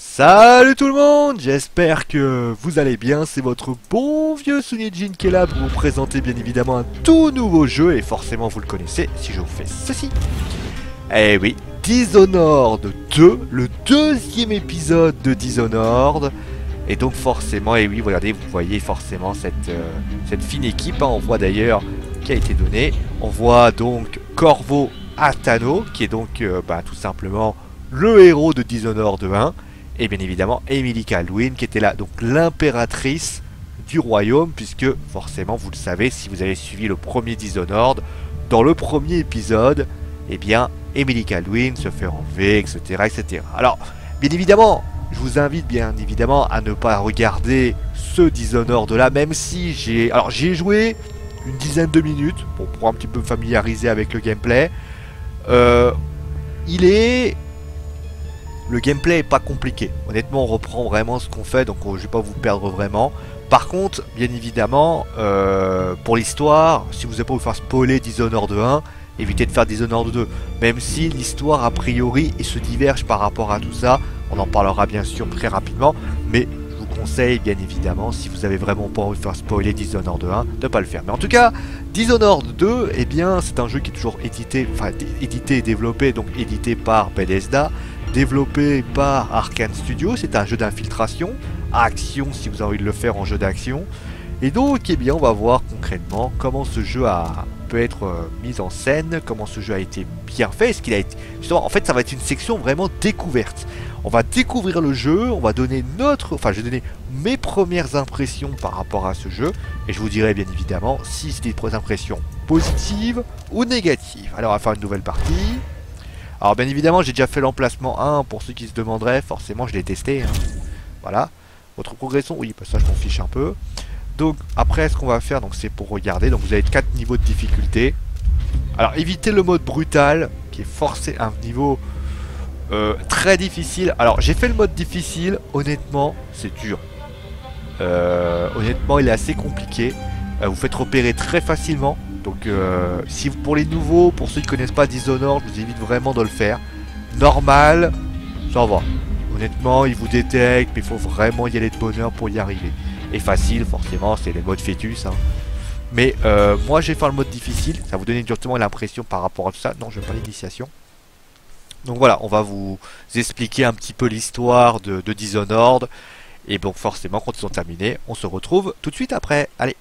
Salut tout le monde, j'espère que vous allez bien, c'est votre bon vieux Sunijin qui est là pour vous présenter bien évidemment un tout nouveau jeu et forcément vous le connaissez si je vous fais ceci. Eh oui, Dishonored 2, le deuxième épisode de Dishonored. Et donc forcément, et oui, regardez, vous voyez forcément cette, euh, fine équipe, hein. on voit d'ailleurs qui a été donnée. On voit donc Corvo Atano, qui est donc euh, bah, tout simplement le héros de Dishonored 1 et bien évidemment Emily Caldwin qui était là, donc l'impératrice du royaume, puisque forcément vous le savez si vous avez suivi le premier Dishonored, dans le premier épisode, eh bien Emily Caldwin se fait enlever, etc. etc. Alors, bien évidemment, je vous invite bien évidemment à ne pas regarder ce Dishonored là, même si j'ai. Alors j'ai joué une dizaine de minutes pour, pour un petit peu me familiariser avec le gameplay. Euh, il est le gameplay est pas compliqué. Honnêtement, on reprend vraiment ce qu'on fait, donc euh, je vais pas vous perdre vraiment. Par contre, bien évidemment, euh, pour l'histoire, si vous n'avez pas vous faire spoiler Dishonored 1, évitez de faire Dishonored 2. Même si l'histoire, a priori, il se diverge par rapport à tout ça. On en parlera bien sûr très rapidement, mais je vous conseille bien évidemment, si vous avez vraiment pas envie de faire spoiler Dishonored 1, de pas le faire. Mais en tout cas, Dishonored 2, eh bien, c'est un jeu qui est toujours édité, enfin édité et développé, donc édité par Bethesda développé par Arkane Studio. C'est un jeu d'infiltration, action si vous avez envie de le faire en jeu d'action. Et donc, eh bien, on va voir concrètement comment ce jeu a, peut être euh, mis en scène, comment ce jeu a été bien fait. Est-ce qu'il a été justement, en fait, ça va être une section vraiment découverte. On va découvrir le jeu, on va donner notre, enfin, je vais donner mes premières impressions par rapport à ce jeu, et je vous dirai bien évidemment si c'est des impressions positives ou négatives. Alors, on va faire une nouvelle partie. Alors bien évidemment j'ai déjà fait l'emplacement 1 pour ceux qui se demanderaient, forcément je l'ai testé. Hein. Voilà. Votre progression, oui, bah, ça je m'en fiche un peu. Donc après ce qu'on va faire, c'est pour regarder. Donc vous avez 4 niveaux de difficulté. Alors évitez le mode brutal, qui est forcé un niveau euh, très difficile. Alors j'ai fait le mode difficile, honnêtement c'est dur. Euh, honnêtement il est assez compliqué. Euh, vous faites repérer très facilement. Donc euh, pour les nouveaux, pour ceux qui connaissent pas Dishonored, je vous évite vraiment de le faire. Normal, ça va. Honnêtement, il vous détecte, mais il faut vraiment y aller de bonheur pour y arriver. Et facile, forcément, c'est les modes fœtus. Hein. Mais euh, moi, j'ai fait le mode difficile. Ça vous donne directement l'impression par rapport à tout ça. Non, je veux pas l'initiation. Donc voilà, on va vous expliquer un petit peu l'histoire de, de Dishonored. Et donc forcément, quand ils sont terminés, on se retrouve tout de suite après. Allez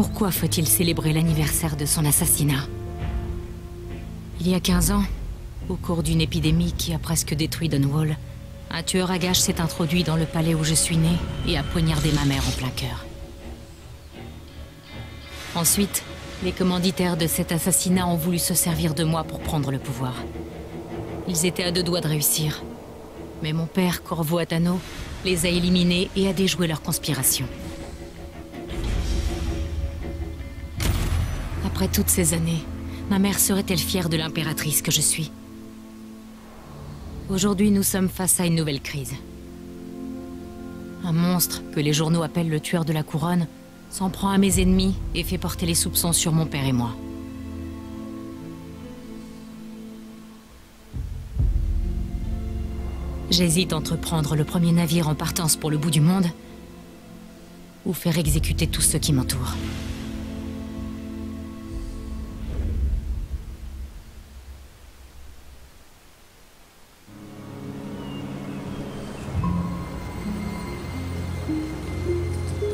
Pourquoi faut-il célébrer l'anniversaire de son assassinat Il y a 15 ans, au cours d'une épidémie qui a presque détruit Dunwall, un tueur à gages s'est introduit dans le palais où je suis né et a poignardé ma mère en plein cœur. Ensuite, les commanditaires de cet assassinat ont voulu se servir de moi pour prendre le pouvoir. Ils étaient à deux doigts de réussir. Mais mon père, Corvo Atano, les a éliminés et a déjoué leur conspiration. Après toutes ces années, ma mère serait-elle fière de l'impératrice que je suis? Aujourd'hui, nous sommes face à une nouvelle crise. Un monstre, que les journaux appellent le tueur de la couronne, s'en prend à mes ennemis et fait porter les soupçons sur mon père et moi. J'hésite entre prendre le premier navire en partance pour le bout du monde ou faire exécuter tous ceux qui m'entourent.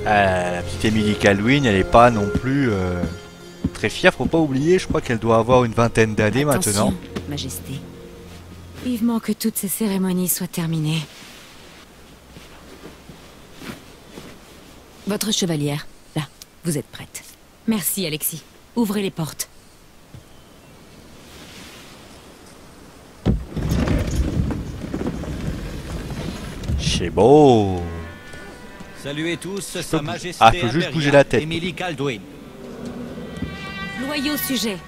La petite Emily Calwin, elle est pas non plus euh, très fière. Faut pas oublier, je crois qu'elle doit avoir une vingtaine d'années maintenant. Majesté. Vivement que toutes ces cérémonies soient terminées. Votre chevalière, là, vous êtes prête. Merci, Alexis. Ouvrez les portes. C'est beau Saluez tous Sa Majesté Ah, faut juste bouger la tête. Emily Caldwin. Loyaux sujet.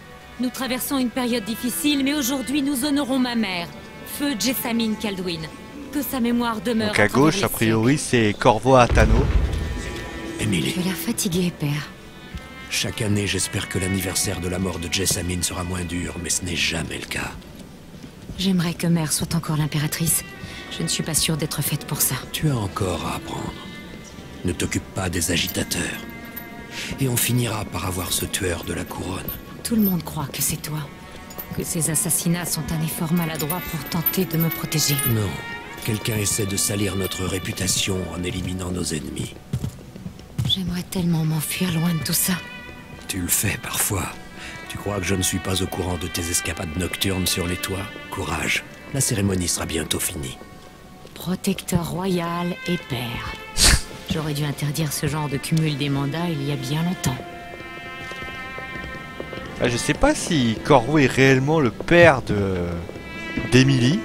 Nous traversons une période difficile, mais aujourd'hui nous honorons ma mère, Feu Jessamine Caldwin. Que sa mémoire demeure. Donc à gauche, a priori, c'est Corvo Atano. Emily. Tu as l'air fatigué, père. Chaque année, j'espère que l'anniversaire de la mort de Jessamine sera moins dur, mais ce n'est jamais le cas. J'aimerais que Mère soit encore l'impératrice. Je ne suis pas sûre d'être faite pour ça. Tu as encore à apprendre. Ne t'occupe pas des agitateurs. Et on finira par avoir ce tueur de la couronne. Tout le monde croit que c'est toi. Que ces assassinats sont un effort maladroit pour tenter de me protéger. Non. Quelqu'un essaie de salir notre réputation en éliminant nos ennemis. J'aimerais tellement m'enfuir loin de tout ça. Tu le fais parfois. Tu crois que je ne suis pas au courant de tes escapades nocturnes sur les toits? Courage. La cérémonie sera bientôt finie. Protecteur royal et père. J'aurais dû interdire ce genre de cumul des mandats il y a bien longtemps. Ah, je sais pas si Corvo est réellement le père de d'Emily.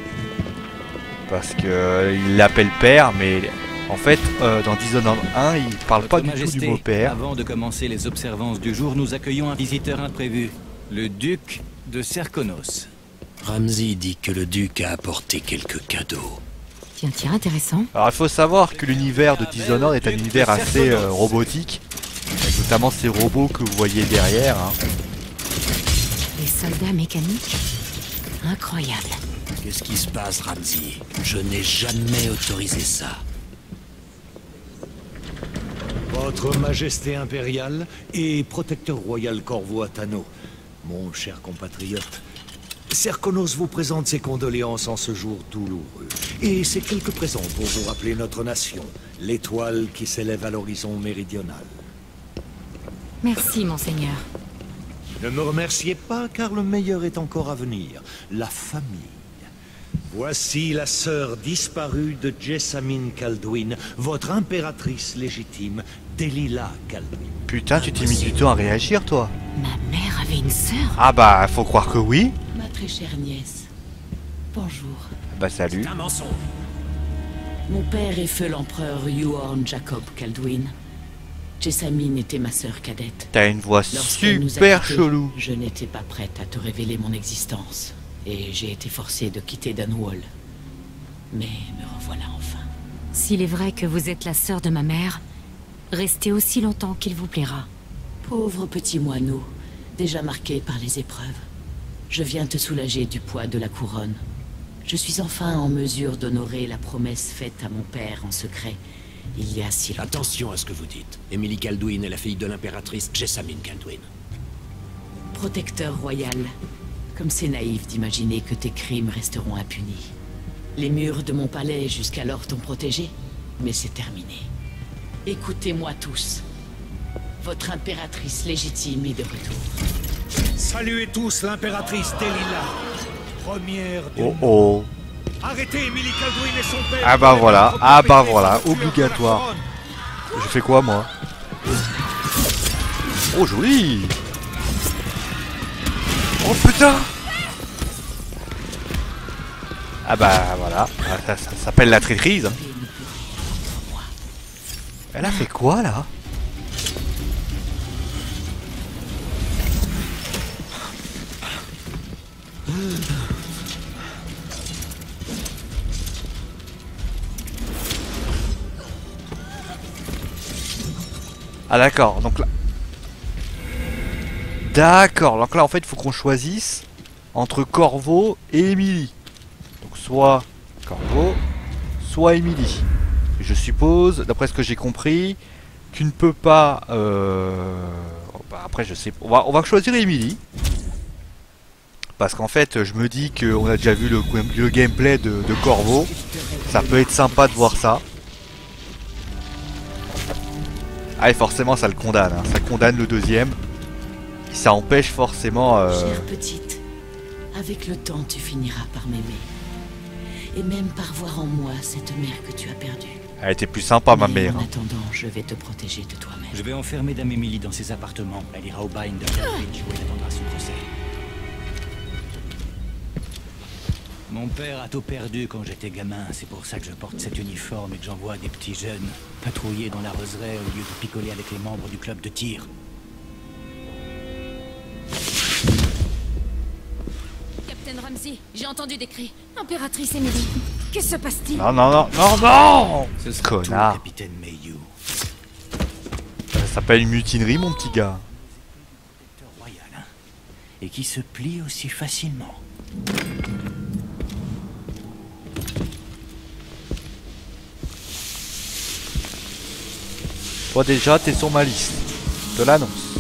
Parce que euh, il l'appelle père, mais en fait, euh, dans Dishonored 1, il parle pas du tout du mot père. Avant de commencer les observances du jour, nous accueillons un visiteur imprévu. Le duc de Serkonos. Ramsey dit que le duc a apporté quelques cadeaux. Tiens, tiens, intéressant. Alors il faut savoir que l'univers de Dishonored est un univers assez euh, robotique. Avec notamment ces robots que vous voyez derrière. hein. Les soldats mécaniques? Incroyable. Qu'est-ce qui se passe, Ramsey Je n'ai jamais autorisé ça. Votre Majesté impériale et protecteur royal Corvo Atano, mon cher compatriote. Serkonos vous présente ses condoléances en ce jour douloureux. Et ses quelques présents pour vous rappeler notre nation, l'étoile qui s'élève à l'horizon méridional. Merci, monseigneur. Ne me remerciez pas car le meilleur est encore à venir, la famille. Voici la sœur disparue de Jessamine Caldwin, votre impératrice légitime, Delilah Caldwin. Putain, tu t'es mis du temps à réagir, toi. Ma mère avait une sœur Ah bah, faut croire que oui. Ma très chère nièce. Bonjour. Bah salut. Un mensonge Mon père est feu l'empereur Yuorn Jacob Caldwin. Jessamine était ma sœur cadette. T'as une voix super quittés, chelou. Je n'étais pas prête à te révéler mon existence. Et j'ai été forcée de quitter Dunwall. Mais me revoilà enfin. S'il est vrai que vous êtes la sœur de ma mère, restez aussi longtemps qu'il vous plaira. Pauvre petit moineau, déjà marqué par les épreuves. Je viens te soulager du poids de la couronne. Je suis enfin en mesure d'honorer la promesse faite à mon père en secret, il y a si longtemps. Attention à ce que vous dites. Emily Caldwin est la fille de l'impératrice Jessamine Caldwin. Protecteur royal, comme c'est naïf d'imaginer que tes crimes resteront impunis. Les murs de mon palais jusqu'alors t'ont protégé, mais c'est terminé. Écoutez-moi tous. Votre impératrice légitime est de retour. Saluez tous l'impératrice Delilah, première du Oh monde. oh. Arrêtez Emily Caldwin et son père. Ah bah voilà, ah bah voilà, obligatoire. Je fais quoi, moi? Oh, joli Oh putain Ah bah voilà, Ah, ça, ça s'appelle la traîtrise. Elle a fait quoi, là? Ah d'accord, donc là... D'accord, donc là en fait il faut qu'on choisisse entre Corvo et Emily. Donc soit Corvo, soit Emily. Je suppose, d'après ce que j'ai compris, tu ne peux pas... Euh... bah, après je sais on va, on va choisir Emily. Parce qu'en fait je me dis qu'on a déjà vu le, gameplay de, Corvo. Ça peut être sympa de voir ça. Ah et forcément ça le condamne, hein. ça condamne le deuxième. Ça empêche forcément... euh, Chère petite, avec le temps tu finiras par m'aimer. Et même par voir en moi cette mère que tu as perdue. Elle était plus sympa ma mère. En attendant, je vais te protéger de toi-même. Je vais enfermer Dame Emily dans ses appartements. Elle ira au de Cambridge où elle attendra son procès. Mon père a tout perdu quand j'étais gamin. C'est pour ça que je porte cet uniforme et que j'envoie des petits jeunes patrouiller dans la roseraie au lieu de picoler avec les membres du club de tir. Ramsey, j'ai entendu des cris. Impératrice Emily, que se passe-t-il Non, non, non, non, non Ce sera tout, Connard. capitaine Mayhew. Ça s'appelle une mutinerie mon petit gars. et qui se plie aussi facilement. Toi déjà, t'es sur ma liste. Je te l'annonce.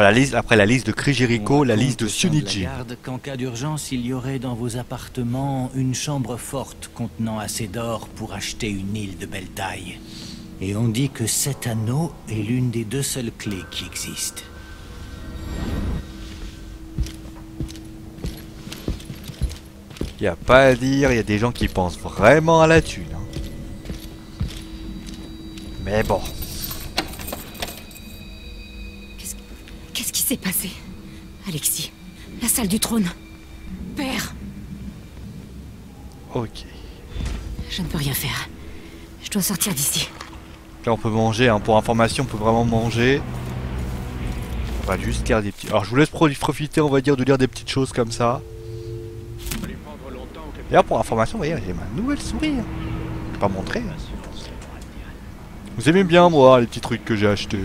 Fais la liste, après la liste de On la liste de Shunichi. qu'en cas d'urgence, il y aurait dans vos appartements une chambre forte contenant assez d'or pour acheter une île de belle taille. Et on dit que cet anneau est l'une des deux seules clés qui existent. Y a pas à dire, y a des gens qui pensent vraiment à la thune. hein. Mais bon. S'est passé Alexis, la salle du trône. Père, Ok. je ne peux rien faire. Je dois sortir d'ici. Là on peut manger, hein. pour information on peut vraiment manger. On va juste lire des petits... Alors je vous laisse pro- profiter on va dire de lire des petites choses comme ça. D'ailleurs pour information vous voyez j'ai ma nouvelle souris. hein. Je vais pas montrer. Vous aimez bien moi les petits trucs que j'ai achetés.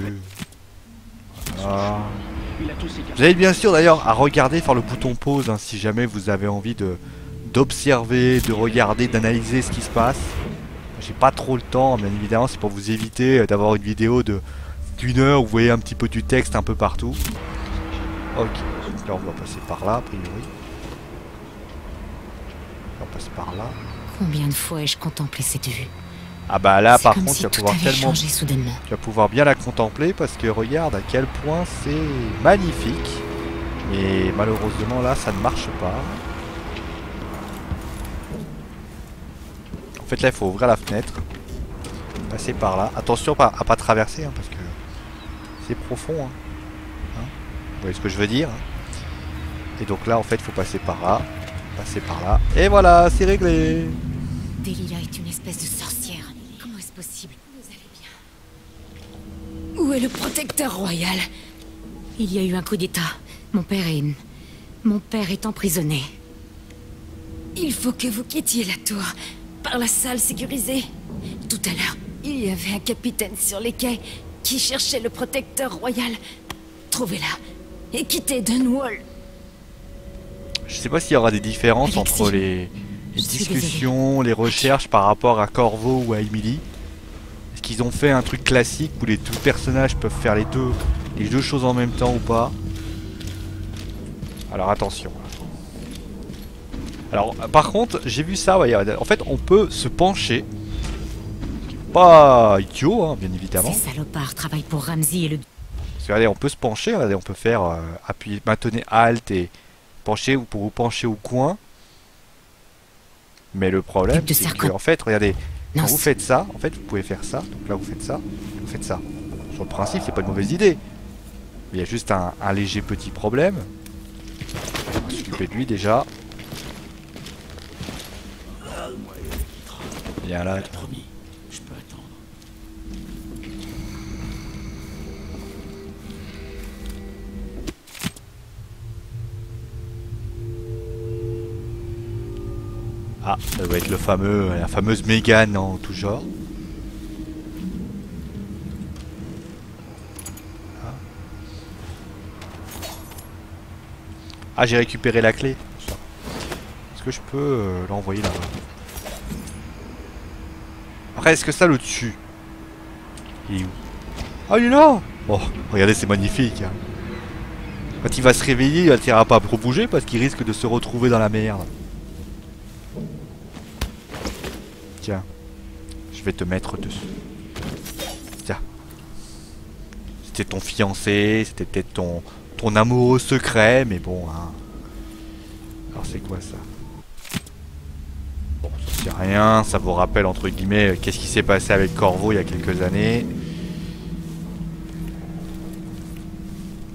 Voilà. Vous avez bien sûr d'ailleurs à regarder, faire le bouton pause hein, si jamais vous avez envie de d'observer, de regarder, d'analyser ce qui se passe. J'ai pas trop le temps, bien évidemment, c'est pour vous éviter d'avoir une vidéo de d'une heure où vous voyez un petit peu du texte un peu partout. Ok, là on va passer par là a priori. On passe par là. Combien de fois ai-je contemplé cette vue? Ah bah là par contre si tu vas pouvoir tellement tu vas pouvoir bien la contempler parce que regarde à quel point c'est magnifique. Et malheureusement là ça ne marche pas. En fait là il faut ouvrir la fenêtre. Passer par là. Attention à pas traverser hein, parce que c'est profond. hein. Hein? Vous voyez ce que je veux dire Et donc là en fait il faut passer par là. Passer par là. Et voilà, c'est réglé. Delilah est une espèce de sorcière. Possible Vous allez bien Où est le protecteur royal? Il y a eu un coup d'état. Mon père est... Mon père est emprisonné. Il faut que vous quittiez la tour. Par la salle sécurisée. Tout à l'heure, il y avait un capitaine sur les quais qui cherchait le protecteur royal. Trouvez-la. Et quittez Dunwall. Je sais pas s'il y aura des différences Alexis, entre les, les discussions, les recherches par rapport à Corvo ou à Emily. Qu'ils ont fait un truc classique où les deux personnages peuvent faire les deux, les deux choses en même temps ou pas Alors attention. Alors par contre, j'ai vu ça, ouais, en fait on peut se pencher. Pas idiot, hein, bien évidemment. Ces salopards travaillent pour Ramsey et le... Parce que, regardez, on peut se pencher, regardez, on peut faire euh, appuyer, maintenez Alt et pencher ou pour vous pencher au coin. Mais le problème, c'est que en fait, regardez, quand vous faites ça, en fait, vous pouvez faire ça. Donc là, vous faites ça, vous faites ça. Sur le principe, c'est pas une mauvaise idée. Il y a juste un, un léger petit problème. On va s'occuper de lui déjà. Viens là. Promis, Ah, ça doit être le fameux, la fameuse Mégane en tout genre. Ah, Ah, j'ai récupéré la clé. Est-ce que je peux euh, l'envoyer là-bas? Après, est-ce que ça le dessus? Il est où? Ah, il est là Oh, regardez, c'est magnifique. hein. Quand il va se réveiller, il ne pas à bouger parce qu'il risque de se retrouver dans la merde. Tiens, je vais te mettre dessus. Tiens. C'était ton fiancé, c'était peut-être ton, ton amoureux secret, mais bon, hein. Alors c'est quoi ça? Bon, ça c'est rien, ça vous rappelle entre guillemets euh, qu'est-ce qui s'est passé avec Corvo il y a quelques années.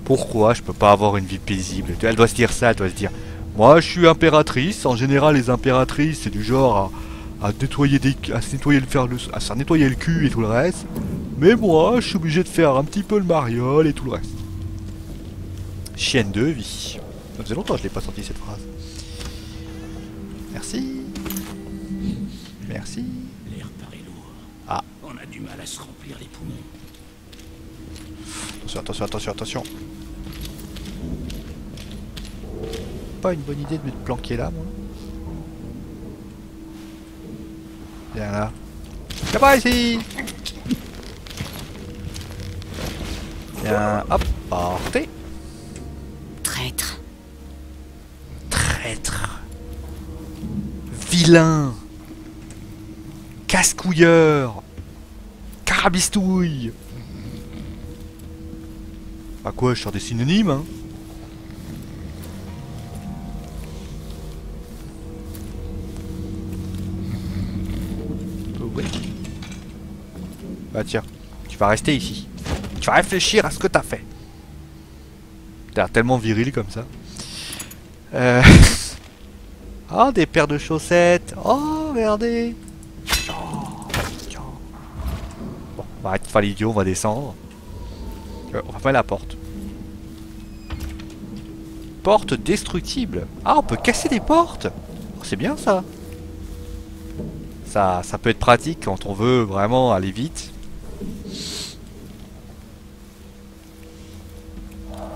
Pourquoi je peux pas avoir une vie paisible? Elle doit se dire ça, elle doit se dire Moi je suis impératrice, en général les impératrices c'est du genre à à nettoyer des à se nettoyer le faire le à se nettoyer le cul et tout le reste. Mais moi, je suis obligé de faire un petit peu le mariole et tout le reste. Chienne de vie. Ça faisait longtemps que je l'ai pas sorti cette phrase. Merci. Merci. L'air paraît lourd. Ah. On a du mal à se remplir les poumons. Attention, attention, attention, attention. Pas une bonne idée de me planquer là, moi. Viens là. Viens pas ici Viens, hop, portez. Traître. Traître. Vilain. Casse-couilleur. Carabistouille. Bah quoi, je sors des synonymes, hein Bah tiens, tu vas rester ici. Tu vas réfléchir à ce que t'as fait. T'as l'air tellement viril comme ça. Euh... Ah, des paires de chaussettes. Oh, regardez. Oh. Bon, on va arrêter de on va descendre. Euh, on va faire la porte. Porte destructible. Ah, on peut casser des portes. Oh, C'est bien ça. Ça, ça peut être pratique quand on veut vraiment aller vite.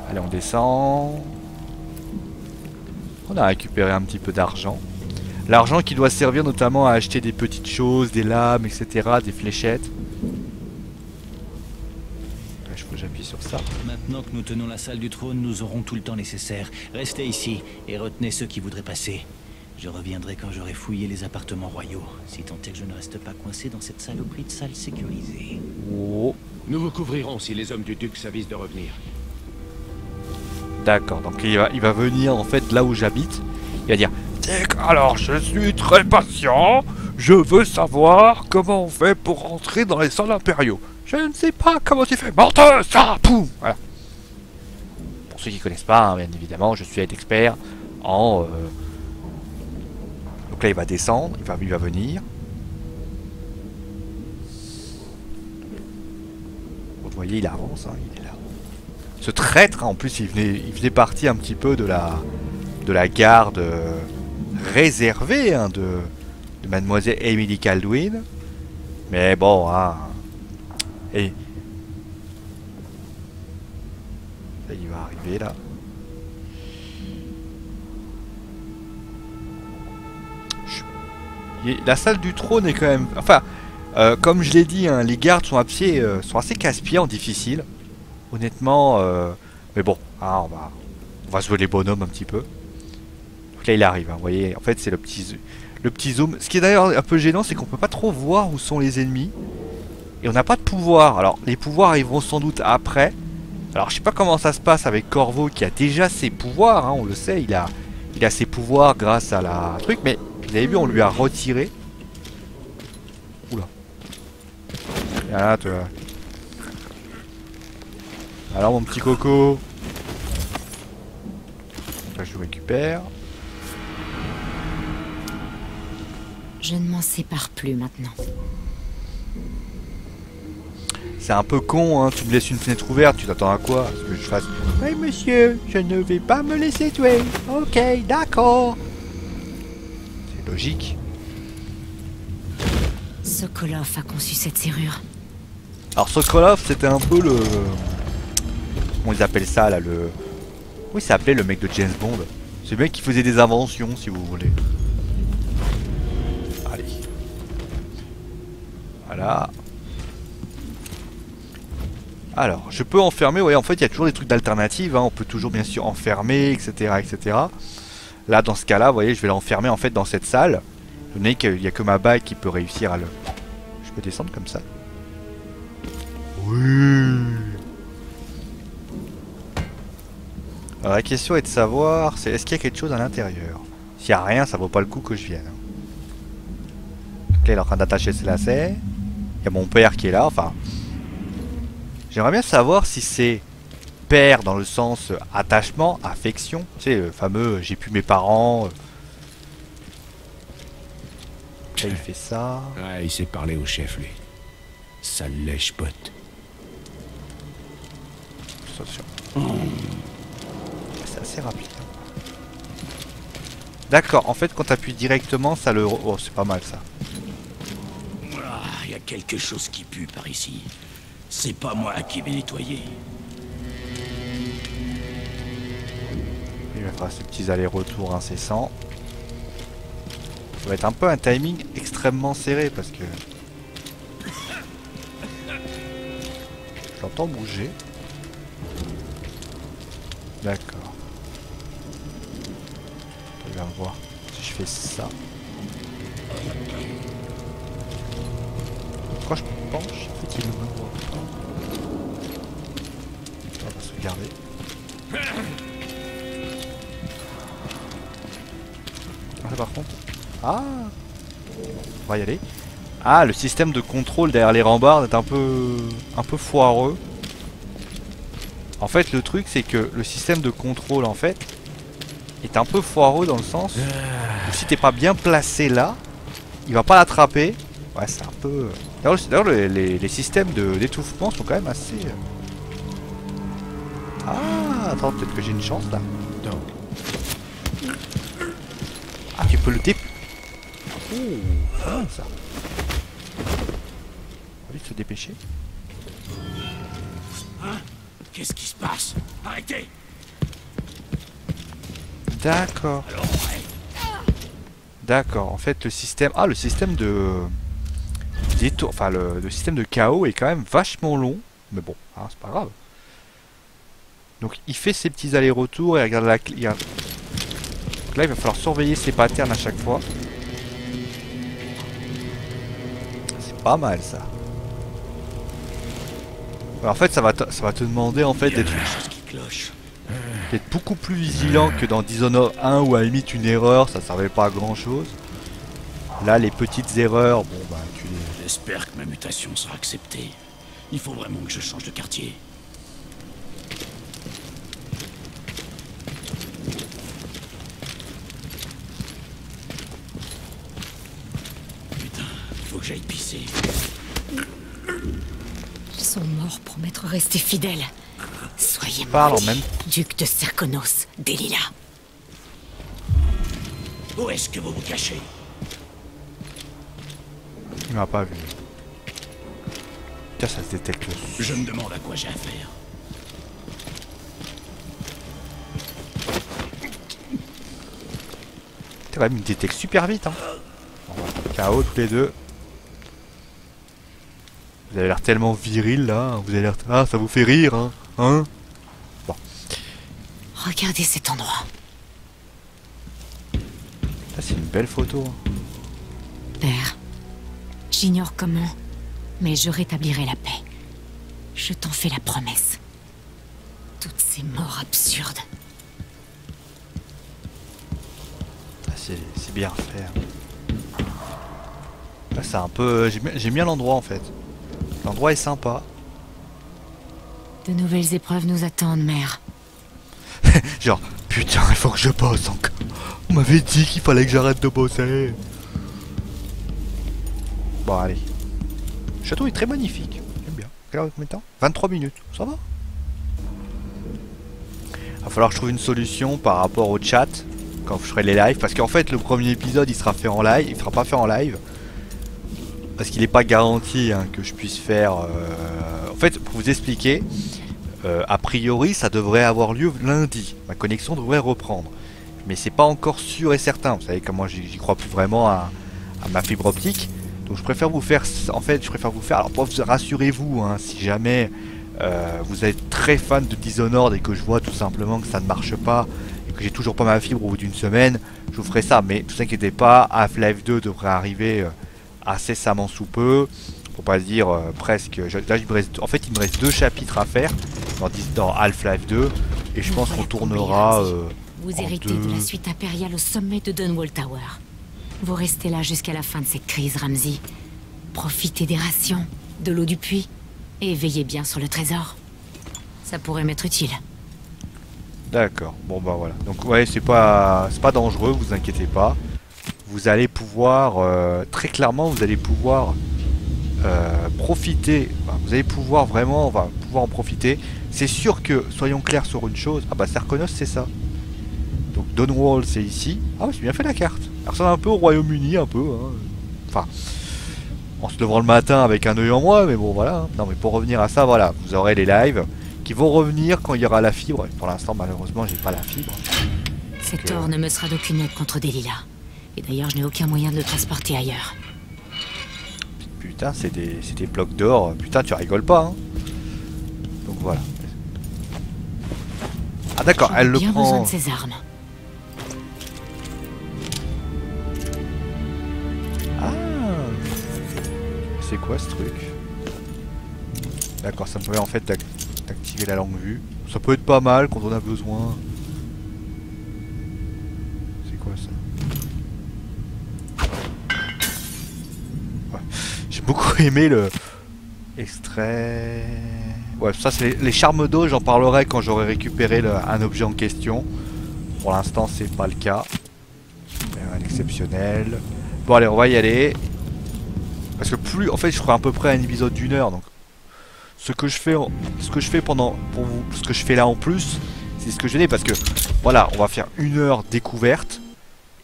Allez, on descend. On a récupéré un petit peu d'argent. L'argent qui doit servir notamment à acheter des petites choses, des lames, etc., des fléchettes. Je que j'appuie sur ça. Maintenant que nous tenons la salle du trône, nous aurons tout le temps nécessaire. Restez ici et retenez ceux qui voudraient passer. Je reviendrai quand j'aurai fouillé les appartements royaux, si tant est que je ne reste pas coincé dans cette saloperie de salle sécurisée. Oh, Nous vous couvrirons si les hommes du duc s'avisent de revenir. d'accord. Donc il va, il va venir en fait là où j'habite. Il va dire alors je suis très patient. Je veux savoir comment on fait pour rentrer dans les salles impériaux. Je ne sais pas comment tu fais. Menteuse, ça Poum Voilà. Pour ceux qui connaissent pas, hein, bien évidemment, je suis expert en. euh, il va descendre, il va, il va venir. Vous voyez, il avance, hein, il est là. Ce traître, hein, en plus, il venait, il faisait partie un petit peu de la, de la garde réservée hein, de, de Mademoiselle Emily Caldwin. Mais bon. Et. Il va arriver là. La salle du trône est quand même. Enfin, euh, comme je l'ai dit, hein, les gardes sont, pied, euh, sont assez casse-pieds en difficile. Honnêtement, euh, mais bon, hein, on, va, jouer les bonhommes un petit peu. Donc là, il arrive, hein, vous voyez, en fait, c'est le petit, le petit zoom. Ce qui est d'ailleurs un peu gênant, c'est qu'on peut pas trop voir où sont les ennemis. Et on n'a pas de pouvoir. Alors, les pouvoirs arriveront sans doute après. Alors, je sais pas comment ça se passe avec Corvo qui a déjà ses pouvoirs, hein, on le sait, il a, il a ses pouvoirs grâce à la truc, mais vous avez vu, on lui a retiré. Oula. Là, toi. Alors, mon petit coco. Là, je le récupère. Je ne m'en sépare plus maintenant. C'est un peu con, hein. Tu me laisses une fenêtre ouverte, tu t'attends à quoi? Que je fasse Oui, monsieur, je ne vais pas me laisser tuer. Ok, d'accord. Logique. Sokolov a conçu cette serrure. Alors, Sokolov, c'était un peu le. Comment ils appellent ça là Le. Oui, ça s'appelait le mec de James Bond? C'est le mec qui faisait des inventions, si vous voulez. Allez. Voilà. Alors, je peux enfermer, ouais, en fait, il y a toujours des trucs d'alternatives, hein. on peut toujours bien sûr enfermer, etc., etc. Là, dans ce cas-là, vous voyez, je vais l'enfermer en fait dans cette salle. Donné qu'il n'y a que ma bague qui peut réussir à le... Je peux descendre comme ça. Oui. Alors la question est de savoir, c'est est-ce qu'il y a quelque chose à l'intérieur? S'il n'y a rien, ça vaut pas le coup que je vienne. Donc là, il est en train d'attacher ses lacets. Il y a mon père qui est là, enfin... J'aimerais bien savoir si c'est père dans le sens euh, attachement, affection. Tu sais, le fameux euh, j'ai plus mes parents. euh. Là, il fait ça. Ouais, il sait parler au chef, lui. Sale lèche-pote. Attention. C'est assez rapide. hein. D'accord, en fait quand tu appuies directement ça le... Oh c'est pas mal ça. Ah, il y a quelque chose qui pue par ici. C'est pas moi qui vais nettoyer. Il va faire ses petits allers-retours incessants. Ça va être un peu un timing extrêmement serré parce que... J'entends bouger. D'accord. On va voir si je fais ça. Pourquoi je penche En fait, il me voit pas. On va se regarder. Par contre. Ah On va y aller. Ah, le système de contrôle derrière les rambardes est un peu, un peu foireux. En fait, le truc, c'est que le système de contrôle, en fait, est un peu foireux dans le sens où si t'es pas bien placé là, il va pas l'attraper. Ouais, c'est un peu... D'ailleurs, le- d'ailleurs, les, les- les systèmes d'étouffement sont quand même assez... euh, Ah, attends, peut-être que j'ai une chance là. Ah, peux le dé... Mal, ça. On va vite se dépêcher. Qu'est-ce qui se passe? Arrêtez D'accord. D'accord, en fait le système... Ah, le système de... Détour... Enfin, le, le système de chaos est quand même vachement long. Mais bon, hein, c'est pas grave. Donc il fait ses petits allers-retours et regarde la... il Donc là, il va falloir surveiller ses patterns à chaque fois. C'est pas mal, ça. Alors, en fait, ça va, te, ça va te demander en fait d'être beaucoup plus vigilant que dans Dishonored 1 où à la limite une erreur ça servait pas à grand chose. Là les petites erreurs, bon bah tu les... J'espère que ma mutation sera acceptée. Il faut vraiment que je change de quartier. M'être restés fidèles. Soyez Parle même- duc de Serkonos, Delilah. Où est-ce que vous vous cachez? Il m'a pas vu. Tiens ça se détecte. Je me demande à quoi j'ai affaire. Quand même il me détecte super vite hein. Bon, voilà. KO tous les deux. Vous avez l'air tellement viril là, vous avez l'air... Ah ça vous fait rire hein Hein? Regardez cet endroit. Ça c'est une belle photo. hein. Père, j'ignore comment, mais je rétablirai la paix. Je t'en fais la promesse. Toutes ces morts absurdes. Ah, c'est bien fait. hein. Là c'est un peu... Bien- J'aime bien l'endroit en fait. L'endroit est sympa. De nouvelles épreuves nous attendent, mère. Genre, putain, il faut que je bosse encore. On m'avait dit qu'il fallait que j'arrête de bosser. Bon, allez. Le château est très magnifique. J'aime bien. Quelle heure, combien de temps? 23 minutes. Ça va? Va falloir que je trouve une solution par rapport au chat quand je ferai les lives. Parce qu'en fait, le premier épisode, il sera fait en live. Il sera pas fait en live. Parce qu'il n'est pas garanti hein, que je puisse faire... euh, En fait, pour vous expliquer, euh, a priori, ça devrait avoir lieu lundi. Ma connexion devrait reprendre. Mais c'est pas encore sûr et certain. Vous savez comment j'y j'y crois plus vraiment à, ma fibre optique. Donc je préfère vous faire, en fait, je préfère vous faire. Alors rassurez-vous, hein, si jamais euh, vous êtes très fan de Dishonored et que je vois tout simplement que ça ne marche pas et que j'ai toujours pas ma fibre au bout d'une semaine, je vous ferai ça. Mais ne vous inquiétez pas, Half-Life 2 devrait arriver incessamment sous peu. Pour pas dire euh, presque. je- Là, il me reste, en fait, il me reste deux chapitres à faire dans, dans Half-Life 2 et je pense qu'on tournera. euh, Vous héritez deux. de la suite impériale au sommet de Dunwall Tower. Vous restez là jusqu'à la fin de cette crise, Ramsey. Profitez des rations, de l'eau du puits, et veillez bien sur le trésor. Ça pourrait m'être utile. D'accord. Bon bah voilà. Donc ouais, c'est pas c'est pas dangereux, vous inquiétez pas. Vous allez pouvoir euh, très clairement, vous allez pouvoir euh, profiter. enfin, vous allez pouvoir vraiment, on va pouvoir en profiter. C'est sûr que soyons clairs sur une chose. Ah bah Serkonos c'est ça. Donc Dunwall c'est ici. Ah ouais, j'ai bien fait la carte. Elle ressemble un peu au Royaume-Uni, un peu. hein. Enfin, en se levant le matin avec un œil en moi, mais bon voilà. hein. Non mais pour revenir à ça, voilà, vous aurez les lives qui vont revenir quand il y aura la fibre. Pour l'instant, malheureusement, j'ai pas la fibre. Cet euh, or ne me sera d'aucune aide contre Delilah. Et d'ailleurs, je n'ai aucun moyen de le transporter ailleurs. Putain, c'est des, des blocs d'or. Putain, tu rigoles pas, hein. Donc voilà. Ah d'accord, elle le bien besoin prend. de ces armes. Ah C'est quoi ce truc? D'accord, ça me permet en fait d'ac- d'activer la longue vue. Ça peut être pas mal quand on a besoin. C'est quoi ça Ouais. J'ai beaucoup aimé le extrait. Ouais, ça c'est les, charmes d'eau, j'en parlerai quand j'aurai récupéré un objet en question. Pour l'instant, c'est pas le cas. Un exceptionnel. Bon allez, on va y aller. Parce que plus, en fait, je ferai à peu près un épisode d'une heure, donc ce que je fais, ce que je fais pendant, pour vous, ce que je fais là en plus, c'est ce que je parce que voilà, on va faire une heure découverte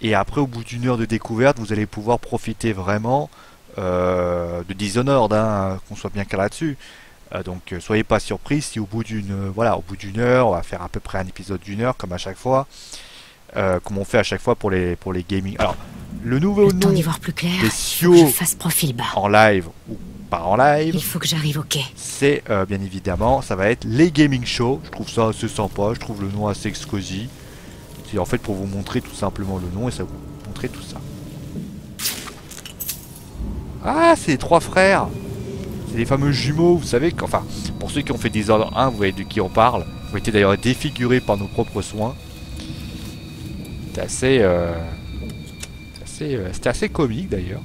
et après au bout d'une heure de découverte, vous allez pouvoir profiter vraiment de Dishonored, hein, qu'on soit bien clair là-dessus. Euh, donc euh, soyez pas surpris si au bout d'une, euh, voilà, au bout d'une heure, on va faire à peu près un épisode d'une heure comme à chaque fois, euh, comme on fait à chaque fois pour les pour les gaming. Alors le nouveau Le nom voir plus clair, des Sio fasse profil bas. en live ou pas en live, Il faut que j'arrive au c'est euh, bien évidemment, ça va être les gaming shows. Je trouve ça assez sympa, je trouve le nom assez exclusif. C'est en fait pour vous montrer tout simplement le nom et ça vous montrer tout ça. Ah, c'est les trois frères. C'est les fameux jumeaux, vous savez qu'enfin, pour ceux qui ont fait des ordres 1, vous voyez de qui on parle. Vous été d'ailleurs défigurés par nos propres soins. C'est assez, euh, assez, euh, c'était assez comique d'ailleurs.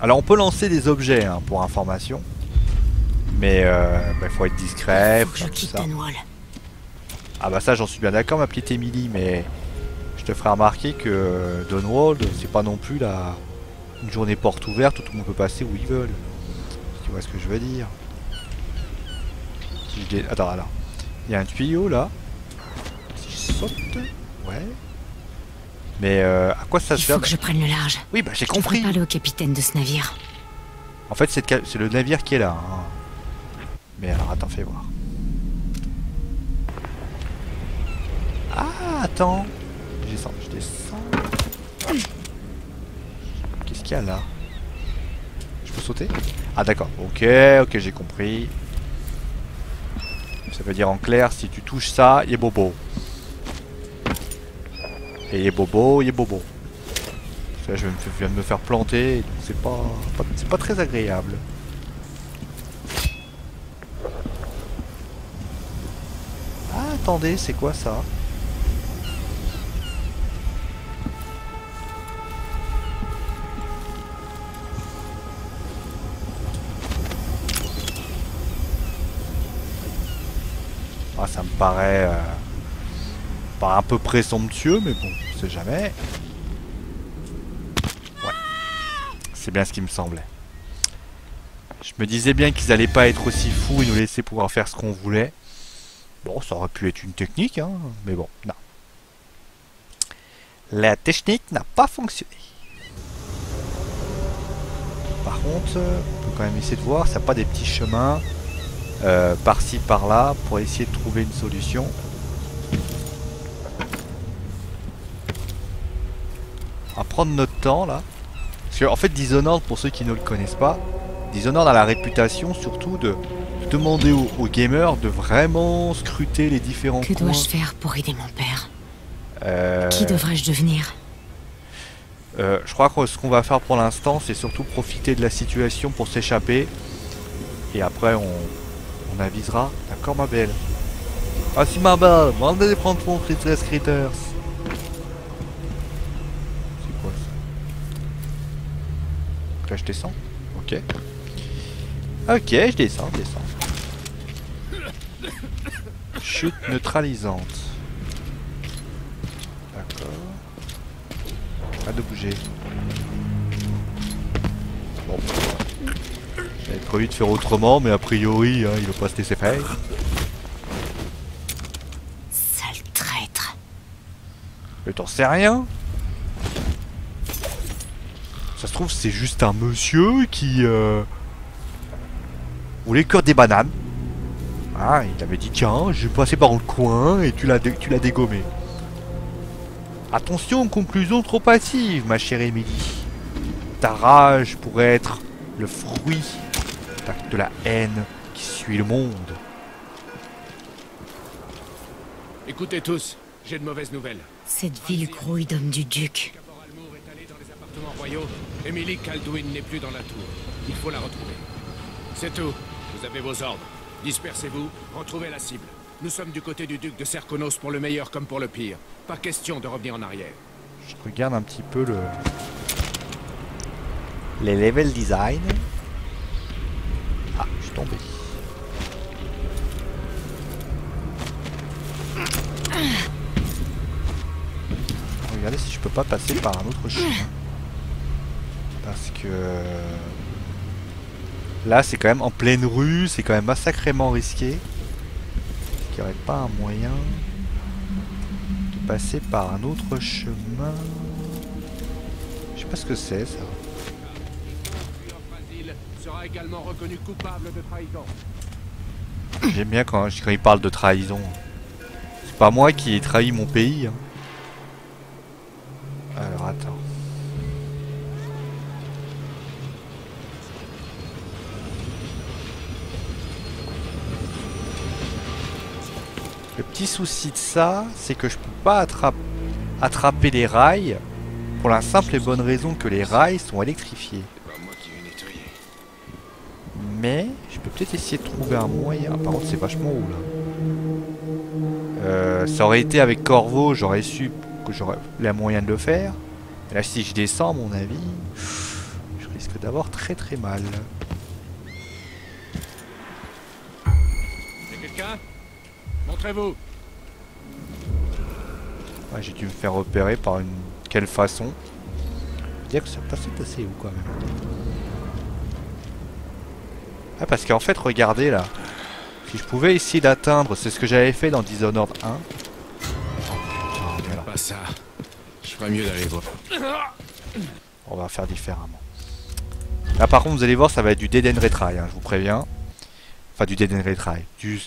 Alors on peut lancer des objets hein, pour information. Mais il faut être discret, Il faut faut que je faire tout quitte ça. Dunwall. Ah bah ça j'en suis bien d'accord ma petite Emily, mais je te ferai remarquer que Dunwald c'est pas non plus la une journée porte ouverte où tout le monde peut passer où ils veulent. Tu vois ce que je veux dire? Si je dé- Attends alors. Il y a un tuyau là. Si je saute. Ouais. Mais euh, à quoi ça Il sert faut que je prenne le large. Oui bah j'ai Je compris. parler au capitaine de ce navire. En fait, c'est le ca- c'est le navire qui est là. hein. Mais alors, attends, fais voir. Ah, attends. Descends, je descends. Qu'est-ce qu'il y a là? Je peux sauter? Ah, d'accord. Ok, ok, j'ai compris. Ça veut dire en clair, si tu touches ça, il est bobo. Et il est bobo, il est bobo. Je viens de me- faire planter, donc c'est pas, pas- c'est pas très agréable. Ah, attendez, c'est quoi ça? Ah, ça me paraît, euh, paraît un peu présomptueux, mais bon, on sait jamais. C'est bien ce qui me semblait. Je me disais bien qu'ils allaient pas être aussi fous et nous laisser pouvoir faire ce qu'on voulait. Bon, ça aurait pu être une technique, hein, mais bon, non. La technique n'a pas fonctionné. Par contre, on peut quand même essayer de voir, ça n'a pas des petits chemins euh, par-ci par-là pour essayer de trouver une solution. On va prendre notre temps là. Parce que, en fait, Dishonored, pour ceux qui ne le connaissent pas, Dishonored a la réputation surtout de demander aux, aux gamers de vraiment scruter les différents Que dois-je faire pour aider mon père? Euh, Qui devrais-je devenir? euh, je crois que ce qu'on va faire pour l'instant, c'est surtout profiter de la situation pour s'échapper. Et après, on, on avisera. D'accord, ma belle Ah si, ma belle, demandez de prendre ton Critters Critters. C'est quoi ça? Là, je descends Ok. Ok, je descends, je descends. Chute neutralisante. D'accord. Pas de bouger. Bon. J'avais prévu de faire autrement, mais a priori, hein, il va pas se laisser faire. Sale traître. Mais t'en sais rien Ça se trouve, c'est juste un monsieur qui... Euh... voulait cuire des bananes. Ah, il avait dit tiens, je vais passer par le coin et tu l'as dé- tu l'as dégommé. Attention, conclusion trop passive, ma chère Émilie. Ta rage pourrait être le fruit de- de la haine qui suit le monde. Écoutez tous, j'ai de mauvaises nouvelles. Cette ville grouille d'hommes du duc. Caporal Moore est allé dans les appartements royaux. Emily Caldwin n'est plus dans la tour. Il faut la retrouver. C'est tout. Vous avez vos ordres. Dispersez-vous, retrouvez la cible. Nous sommes du côté du duc de Serkonos pour le meilleur comme pour le pire. Pas question de revenir en arrière. Je regarde un petit peu le... Les level design. Tombé. Regardez si je peux pas passer par un autre chemin. Parce que... Là, c'est quand même en pleine rue, c'est quand même sacrément risqué. Est-ce qu'il n'y aurait pas un moyen de passer par un autre chemin? Je sais pas ce que c'est, ça. Sera également. J'aime bien quand, il parle de trahison. C'est pas moi qui ai trahi mon pays. hein. Alors attends. Le petit souci de ça, c'est que je peux pas attrape- attraper les rails pour la simple et bonne raison que les rails sont électrifiés. Mais je peux peut-être essayer de trouver un moyen. Par contre, c'est vachement haut là. Euh, ça aurait été avec Corvo, j'aurais su que j'aurais la moyen de le faire. Et là, si je descends, à mon avis, je risque d'avoir très très mal. C'est quelqu'un? Montrez-vous. Ouais, J'ai dû me faire repérer par une quelle façon? Dire que ça passait assez haut quand même. Ah parce qu'en fait regardez là. Si je pouvais essayer d'atteindre, c'est ce que j'avais fait dans Dishonored 1. Oh, putain, voilà. Pas ça. Je ferais mieux d'aller voir. On va faire différemment. Là par contre vous allez voir ça va être du dead end retry, hein, je vous préviens. Enfin du dead end retry. Du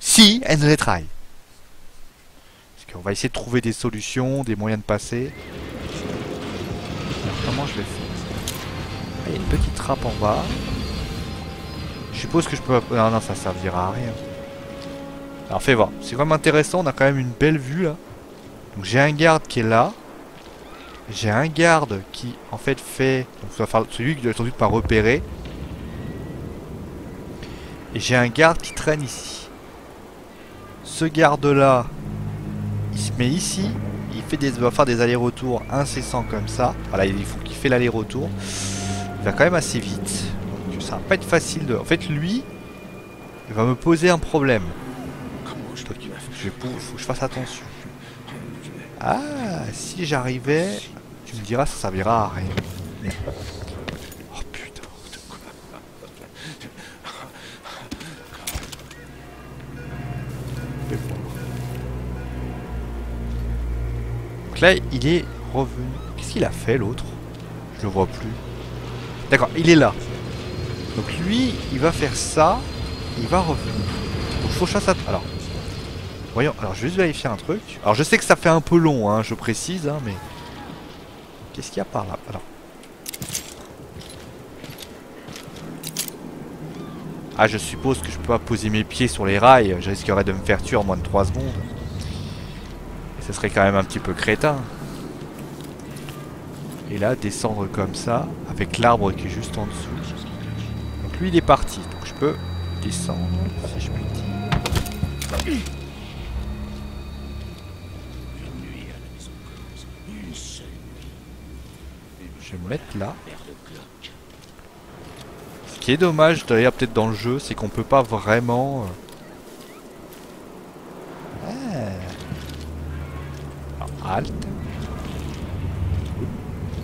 si end retry. Parce qu'on va essayer de trouver des solutions, des moyens de passer. Alors, comment je vais faire? Ah, Il y a une petite trappe en bas. Je suppose que je peux... Non, non, ça servira à rien. Alors fais voir. C'est quand même intéressant, on a quand même une belle vue là. Donc j'ai un garde qui est là. J'ai un garde qui en fait fait... Donc ça va faire celui qui doit sans doute pas repérer. Et j'ai un garde qui traîne ici. Ce garde là, il se met ici. Il fait des, va faire des allers-retours incessants comme ça. Voilà, il faut qu'il fait l'aller-retour. Il va quand même assez vite. Ça va pas être facile de... En fait lui, il va me poser un problème. Comment je Je vais pour- faut que je fasse attention. Ah, si j'arrivais, tu me diras ça servira à rien. Oh putain. Donc là, il est revenu. Qu'est-ce qu'il a fait l'autre? Je le vois plus. D'accord, il est là. Donc lui, il va faire ça. Il va revenir. Donc faut que je fasse att- Alors, Voyons, alors je vais juste vérifier un truc. Alors je sais que ça fait un peu long, hein, je précise, hein, mais... Qu'est-ce qu'il y a par là? Alors... Ah, je suppose que je peux pas poser mes pieds sur les rails, je risquerais de me faire tuer en moins de 3 secondes. Et ce serait quand même un petit peu crétin. Et là, descendre comme ça, avec l'arbre qui est juste en dessous. Lui, il est parti, donc je peux descendre, si je puis dire. Je vais me mettre là. Ce qui est dommage d'ailleurs peut-être dans le jeu, c'est qu'on peut pas vraiment... euh. Alors, halt.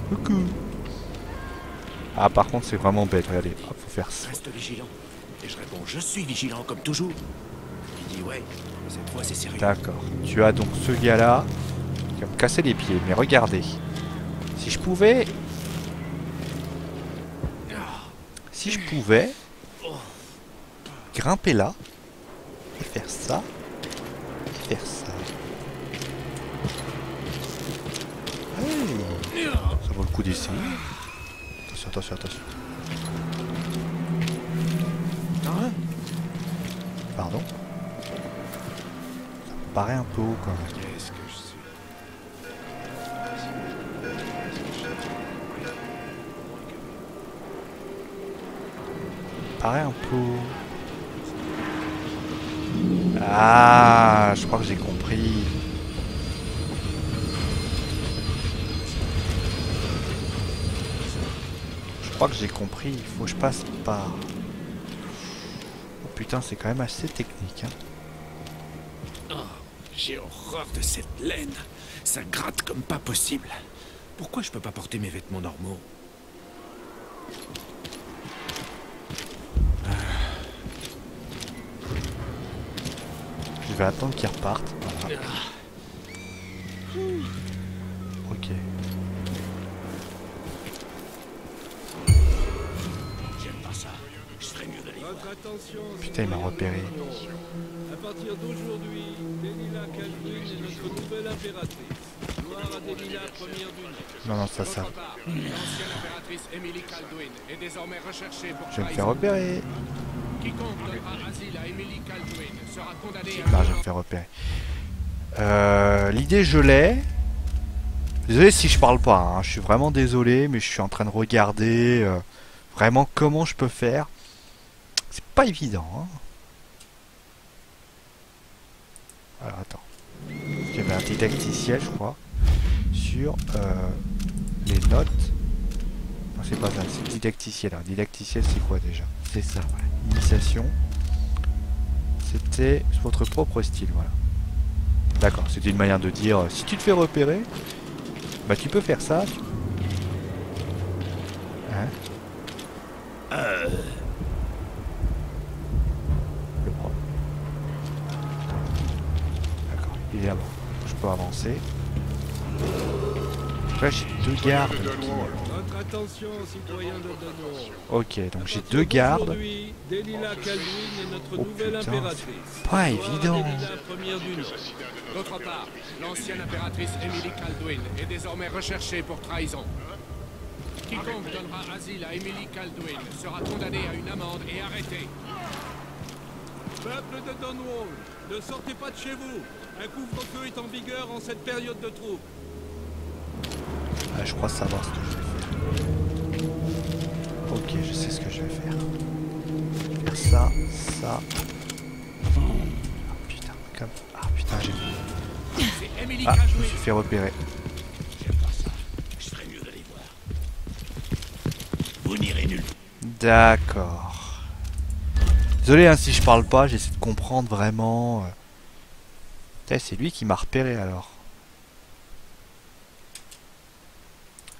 Coucou. Ah par contre c'est vraiment bête, regardez, faut faire ça. Reste vigilant. Et je réponds, je suis vigilant comme toujours. Il dit ouais, mais cette fois c'est sérieux. D'accord. Tu as donc ce gars-là qui va me casser les pieds. Mais regardez. Si je pouvais... Si je pouvais... Grimper là. et faire ça, et faire ça. Hey, ça vaut le coup d'essayer. Attention, attention, attention. Pardon? Ça me paraît un peu haut quand même. Qu'est-ce que je suis? Paraît un peu... Ah, je crois que j'ai compris. Je crois que j'ai compris, il faut que je passe par... Oh putain, c'est quand même assez technique. Hein. J'ai horreur de cette laine. Ça gratte comme pas possible. Pourquoi je peux pas porter mes vêtements normaux? Je vais attendre qu'ils repartent. Voilà. Putain, il m'a repéré. À partir d'aujourd'hui, Delilah Calvin est notre nouvelle impératrice. Gloire à Delilah, première du nom. Non, non, ça, ça. D'autre part, l'ancienne impératrice Emily Caldwin est désormais recherchée pour Je vais me faire repérer. Quiconque donnera asile à Emily Caldwin sera condamné à Là, je vais me faire repérer. Euh, L'idée, je l'ai. Désolé si je parle pas, hein. je suis vraiment désolé, mais je suis en train de regarder euh, vraiment comment je peux faire. C'est pas évident. Hein. Alors attends. Il y avait un didacticiel, je crois, sur euh, les notes. Non, c'est pas ça, c'est didacticiel. Alors, didacticiel, c'est quoi déjà? C'est ça, voilà. Initiation. C'était votre propre style, voilà. D'accord, c'était une manière de dire euh, si tu te fais repérer, bah tu peux faire ça. tu- Hein? Le Je peux avancer. Là j'ai deux gardes. Ok, donc j'ai deux gardes. Oh, putain. Pas évident. D'autre part, l'ancienne impératrice Emily Caldwin est désormais recherchée pour trahison. Quiconque donnera asile à Emily Caldwin sera condamné à une amende et arrêté. Peuple de Dunwall, ne sortez pas de chez vous. Un couvre-feu est en vigueur en cette période de trouble. Ah, je crois savoir ce que je vais faire. Ok, je sais ce que je vais faire. Faire ça, ça. Ah, putain, comme. Ah putain, j'ai. C'est Emily Ah, je me suis fait repérer. J'aime pas ça. Je ferais mieux d'aller voir. Vous n'irez nulle D'accord. Désolé hein, si je parle pas, j'essaie de comprendre vraiment. C'est lui qui m'a repéré alors.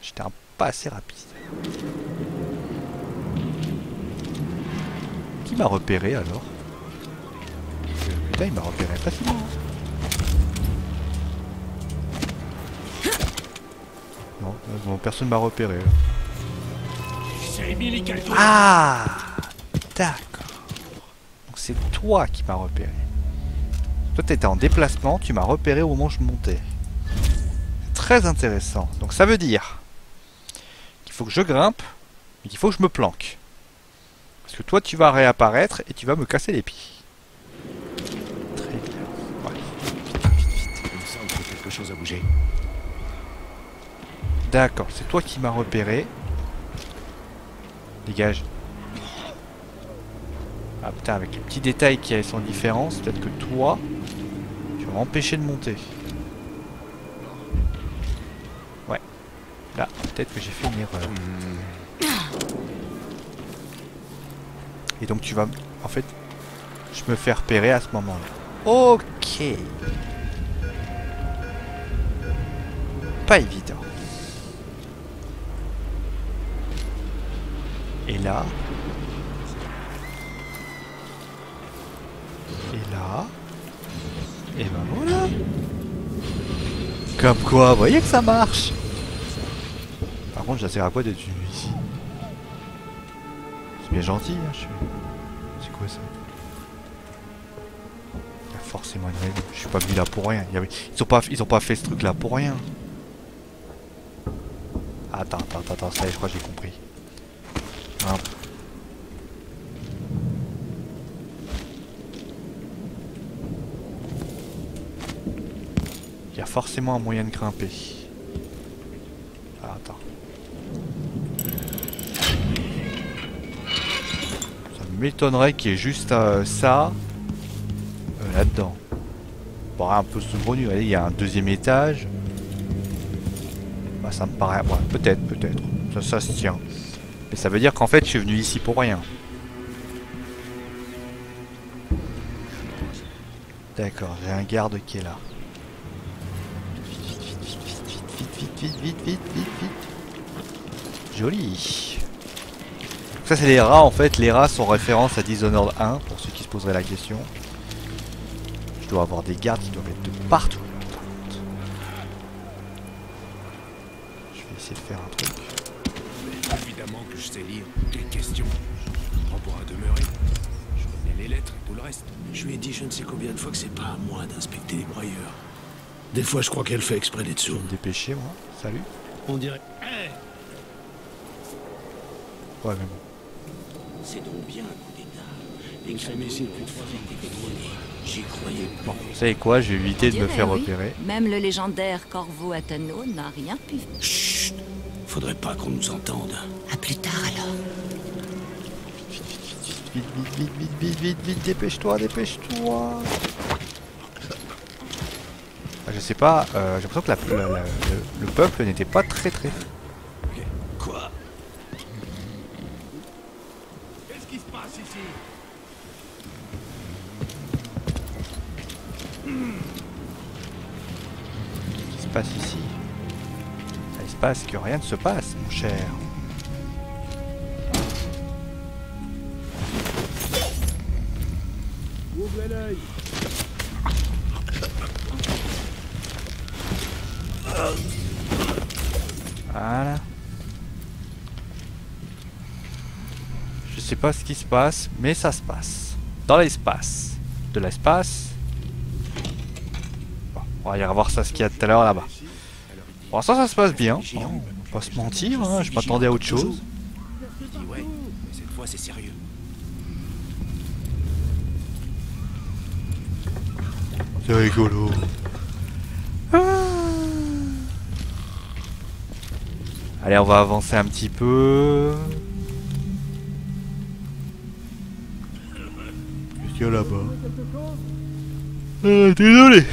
J'étais un pas assez rapide. Qui m'a repéré alors? Putain, il m'a repéré facilement. hein. Non, euh, bon, personne m'a repéré. Ah D'accord. Donc c'est toi qui m'as repéré. Toi t'étais en déplacement, tu m'as repéré au moment où je montais. Très intéressant. Donc ça veut dire qu'il faut que je grimpe, mais qu'il faut que je me planque. Parce que toi tu vas réapparaître et tu vas me casser les pieds. Très bien. Ouais. Il me semble que quelque chose a bougé. D'accord, c'est toi qui m'as repéré. Dégage. Ah putain, avec les petits détails qui sont différents, peut-être que toi, tu vas m'empêcher de monter. Ouais. Là, peut-être que j'ai fait une erreur. Et donc tu vas... En fait, je me fais repérer à ce moment-là. Ok. Pas évident. Et là. Et là. Et ben voilà. Comme quoi, voyez que ça marche. Par contre, ça sert à quoi d'être ici? C'est bien gentil, hein, je suis... C'est quoi ça? Forcément une raison. Je suis pas venu là pour rien. Il y Ils ont pas, ils pas fait ce truc là pour rien. Attends, attends, attends, ça y est, je crois que j'ai compris. Il a forcément un moyen de grimper. Ah, attends. Ça m'étonnerait qu'il y ait juste euh, ça euh, là-dedans. Bon, un peu saugrenu. Allez, il y a un deuxième étage. Bah, ça me paraît. Peut-être, peut-être. Ça, ça se tient. Mais ça veut dire qu'en fait, je suis venu ici pour rien. D'accord, j'ai un garde qui est là vite, vite, vite, vite, vite, vite, vite. Joli. Ça c'est les rats en fait, les rats sont référence à Dishonored 1 pour ceux qui se poseraient la question. Je dois avoir des gardes qui doivent être de partout. Je vais essayer de faire un truc. Évidemment que je sais lire. Quelle question Je prends pour un. Je connais les lettres et tout le reste. Je lui ai dit je ne sais combien de fois que c'est pas à moi d'inspecter les broyeurs. Des fois, je crois qu'elle fait exprès d'être Je vais sourde. me dépêcher, moi. Salut. On dirait. Ouais, mais bon. C'est donc bien un coup d'État. Les fois été contrôlés. J'y croyais Bon, vous savez quoi Je vais éviter de me faire oui. repérer. Même le légendaire Corvo Atano n'a rien pu. Chut Faudrait pas qu'on nous entende. À plus tard alors. Vite, vite, vite, vite, vite, vite, vite, dépêche-toi, dépêche-toi. Je sais pas, euh, j'ai l'impression que la- la- la- le, le peuple n'était pas très très... Quoi? Qu'est-ce qui se passe ici? Qu'est-ce qui se passe ici? Il se passe que rien ne se passe, mon cher. Pas ce qui se passe, mais ça se passe. Dans l'espace. De l'espace. Bon, on va y revoir ça ce qu'il y a tout à l'heure là-bas. Pour l'instant ça se passe bien. Bon, on va pas se mentir, hein, je m'attendais à autre chose. Je dis ouais, mais cette fois c'est sérieux. C'est rigolo. Ah. Allez, on va avancer un petit peu. Qu'il y a là-bas Ah, Désolé.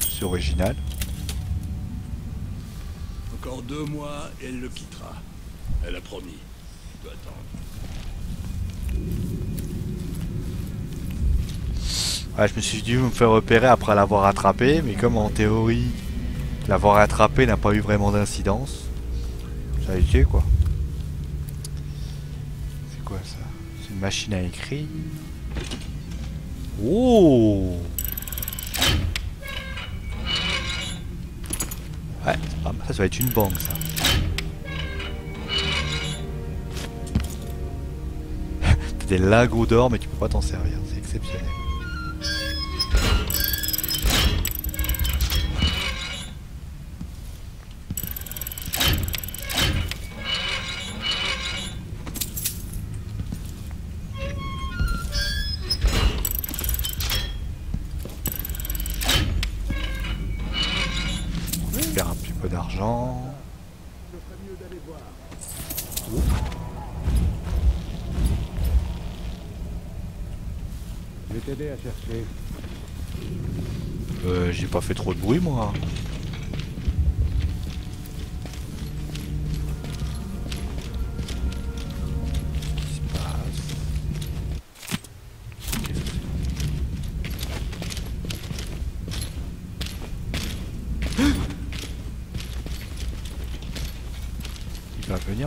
C'est original. Encore deux mois et elle le quittera. Elle a promis. Tu dois attendre. Ouais, je me suis dû me faire repérer après l'avoir attrapé, mais comme en théorie, l'avoir attrapé n'a pas eu vraiment d'incidence, ça a été quoi. C'est quoi ça? C'est une machine à écrire. Oh Ouais, mal. ça, ça va être une banque ça. T'as des lagos d'or mais tu peux pas t'en servir, c'est exceptionnel. fais trop de bruit, moi.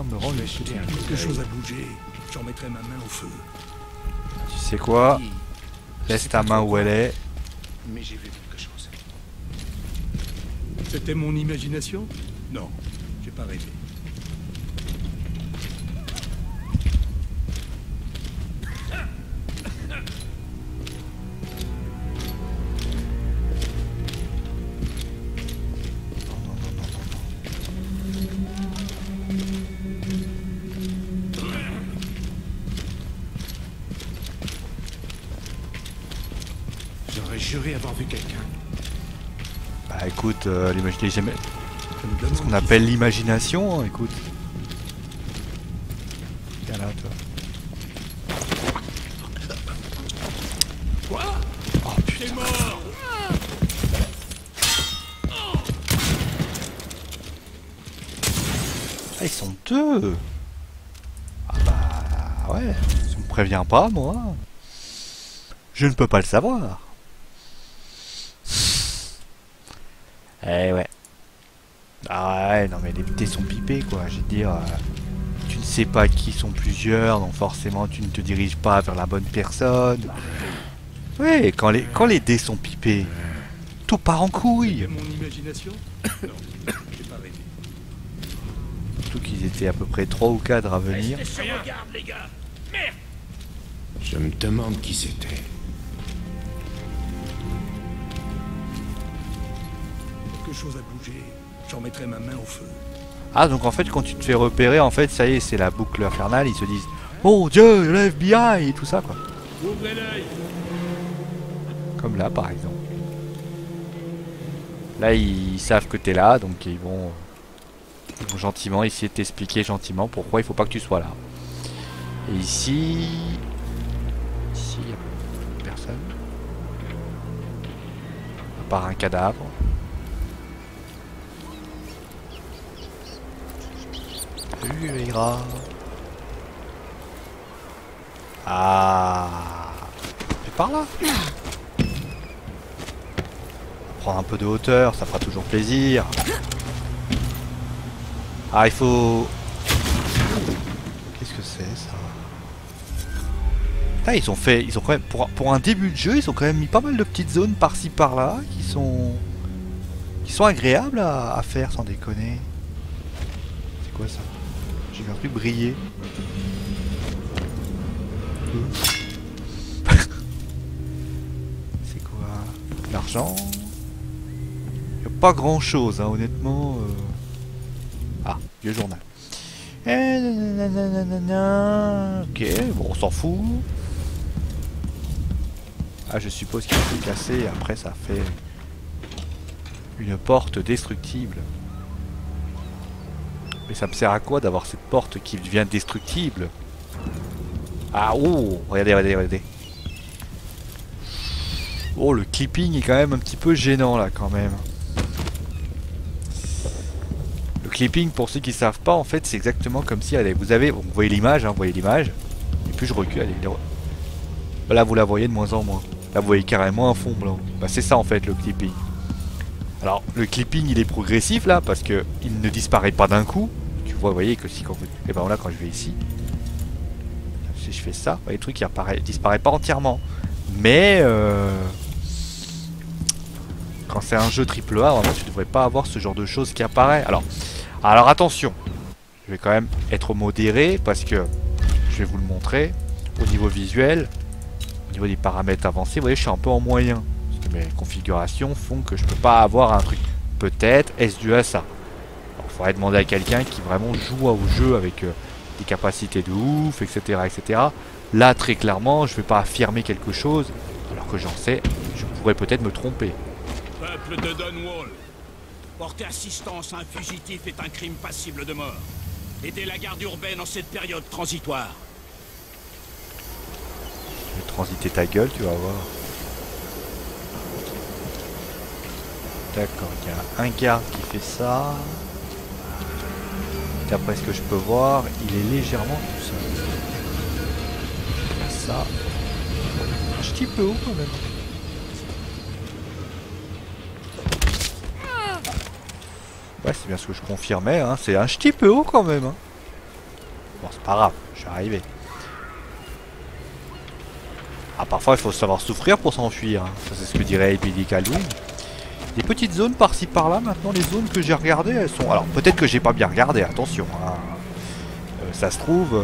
me rendre Quelque chose à bouger. J'en mettrai ma main au feu. Tu sais quoi Laisse ta main où elle est. C'était mon imagination? Non, Bah écoute, euh, l'imagination... Ce qu'on appelle l'imagination, écoute. Viens là, toi. Quoi Oh putain. Mort Ah, ils sont deux Ah bah ouais, ça me prévient pas moi. Je ne peux pas le savoir. Eh ouais. Ah ouais, non mais les dés sont pipés quoi, je veux dire. euh, tu ne sais pas qui sont plusieurs, donc forcément tu ne te diriges pas vers la bonne personne. Ouais, quand les, quand les dés sont pipés, tout part en couille. mon imagination Non, j'ai pas rêvé. Surtout qu'ils étaient à peu près 3 ou 4 à venir. Je me demande qui c'était. Quelque chose a bougé. J'en mettrai ma main au feu. Ah donc en fait quand tu te fais repérer en fait ça y est c'est la boucle infernale. Ils se disent Oh Dieu le FBI et tout ça quoi. Ouvrez l'œil. Comme là par exemple. Là ils savent que t'es là donc ils vont, ils vont gentiment essayer de t'expliquer gentiment pourquoi il faut pas que tu sois là. Et ici Ici y a personne. À part un cadavre Ah C'est par là Prendre un peu de hauteur, ça fera toujours plaisir. Ah il faut... Qu'est-ce que c'est ça? Ils ont fait... Ils ont quand. Pour, pour un début de jeu, ils ont quand même mis pas mal de petites zones par-ci par-là qui sont... Qui sont agréables à faire sans déconner. C'est quoi ça? J'ai un truc briller. C'est quoi? L'argent? Y a pas grand chose, hein, honnêtement. euh. Ah, vieux journal. Eh, Ok, bon, on s'en fout. Ah, je suppose qu'il faut casser et après ça fait une porte destructible. Mais ça me sert à quoi d'avoir cette porte qui devient destructible? Ah, oh Regardez, regardez, regardez. Oh, le clipping est quand même un petit peu gênant là, quand même. Le clipping, pour ceux qui savent pas, en fait, c'est exactement comme si, allez, vous avez, vous voyez l'image, hein, vous voyez l'image, et puis je recule, allez, là vous la voyez de moins en moins. Là vous voyez carrément un fond blanc. Bah c'est ça en fait le clipping. Alors le clipping il est progressif là parce que il ne disparaît pas d'un coup. Tu vois, voyez que si quand vous, et ben là quand je vais ici, si je fais ça, le truc il apparaît, disparaît pas entièrement. Mais euh, quand c'est un jeu triple A, vraiment, tu devrais pas avoir ce genre de choses qui apparaît. Alors, alors attention, je vais quand même être modéré parce que je vais vous le montrer au niveau visuel, au niveau des paramètres avancés. Vous voyez, je suis un peu en moyen mes configurations font que je peux pas avoir un truc. Peut-être est-ce dû à ça. Il faudrait demander à quelqu'un qui vraiment joue au jeu avec euh, des capacités de ouf, etc., etc. Là, très clairement, je vais pas affirmer quelque chose alors que j'en sais. Je pourrais peut-être me tromper. Peuple de Dunwall, porter assistance à un fugitif est un crime passible de mort. Aidez la garde urbaine en cette période transitoire. Je vais transiter ta gueule, tu vas voir. D'accord, il y a un garde qui fait ça. D'après ce que je peux voir, il est légèrement tout seul. Ça. Un petit peu haut quand même. Ouais, c'est bien ce que je confirmais, hein. c'est un petit peu haut quand même. hein. Bon, c'est pas grave, je suis arrivé. Ah, parfois il faut savoir souffrir pour s'enfuir. hein. Ça, c'est ce que dirait Billy Caldwin. Des petites zones par-ci par-là. Maintenant, les zones que j'ai regardées, elles sont... Alors, peut-être que j'ai pas bien regardé, attention. hein. Euh, ça se trouve, euh,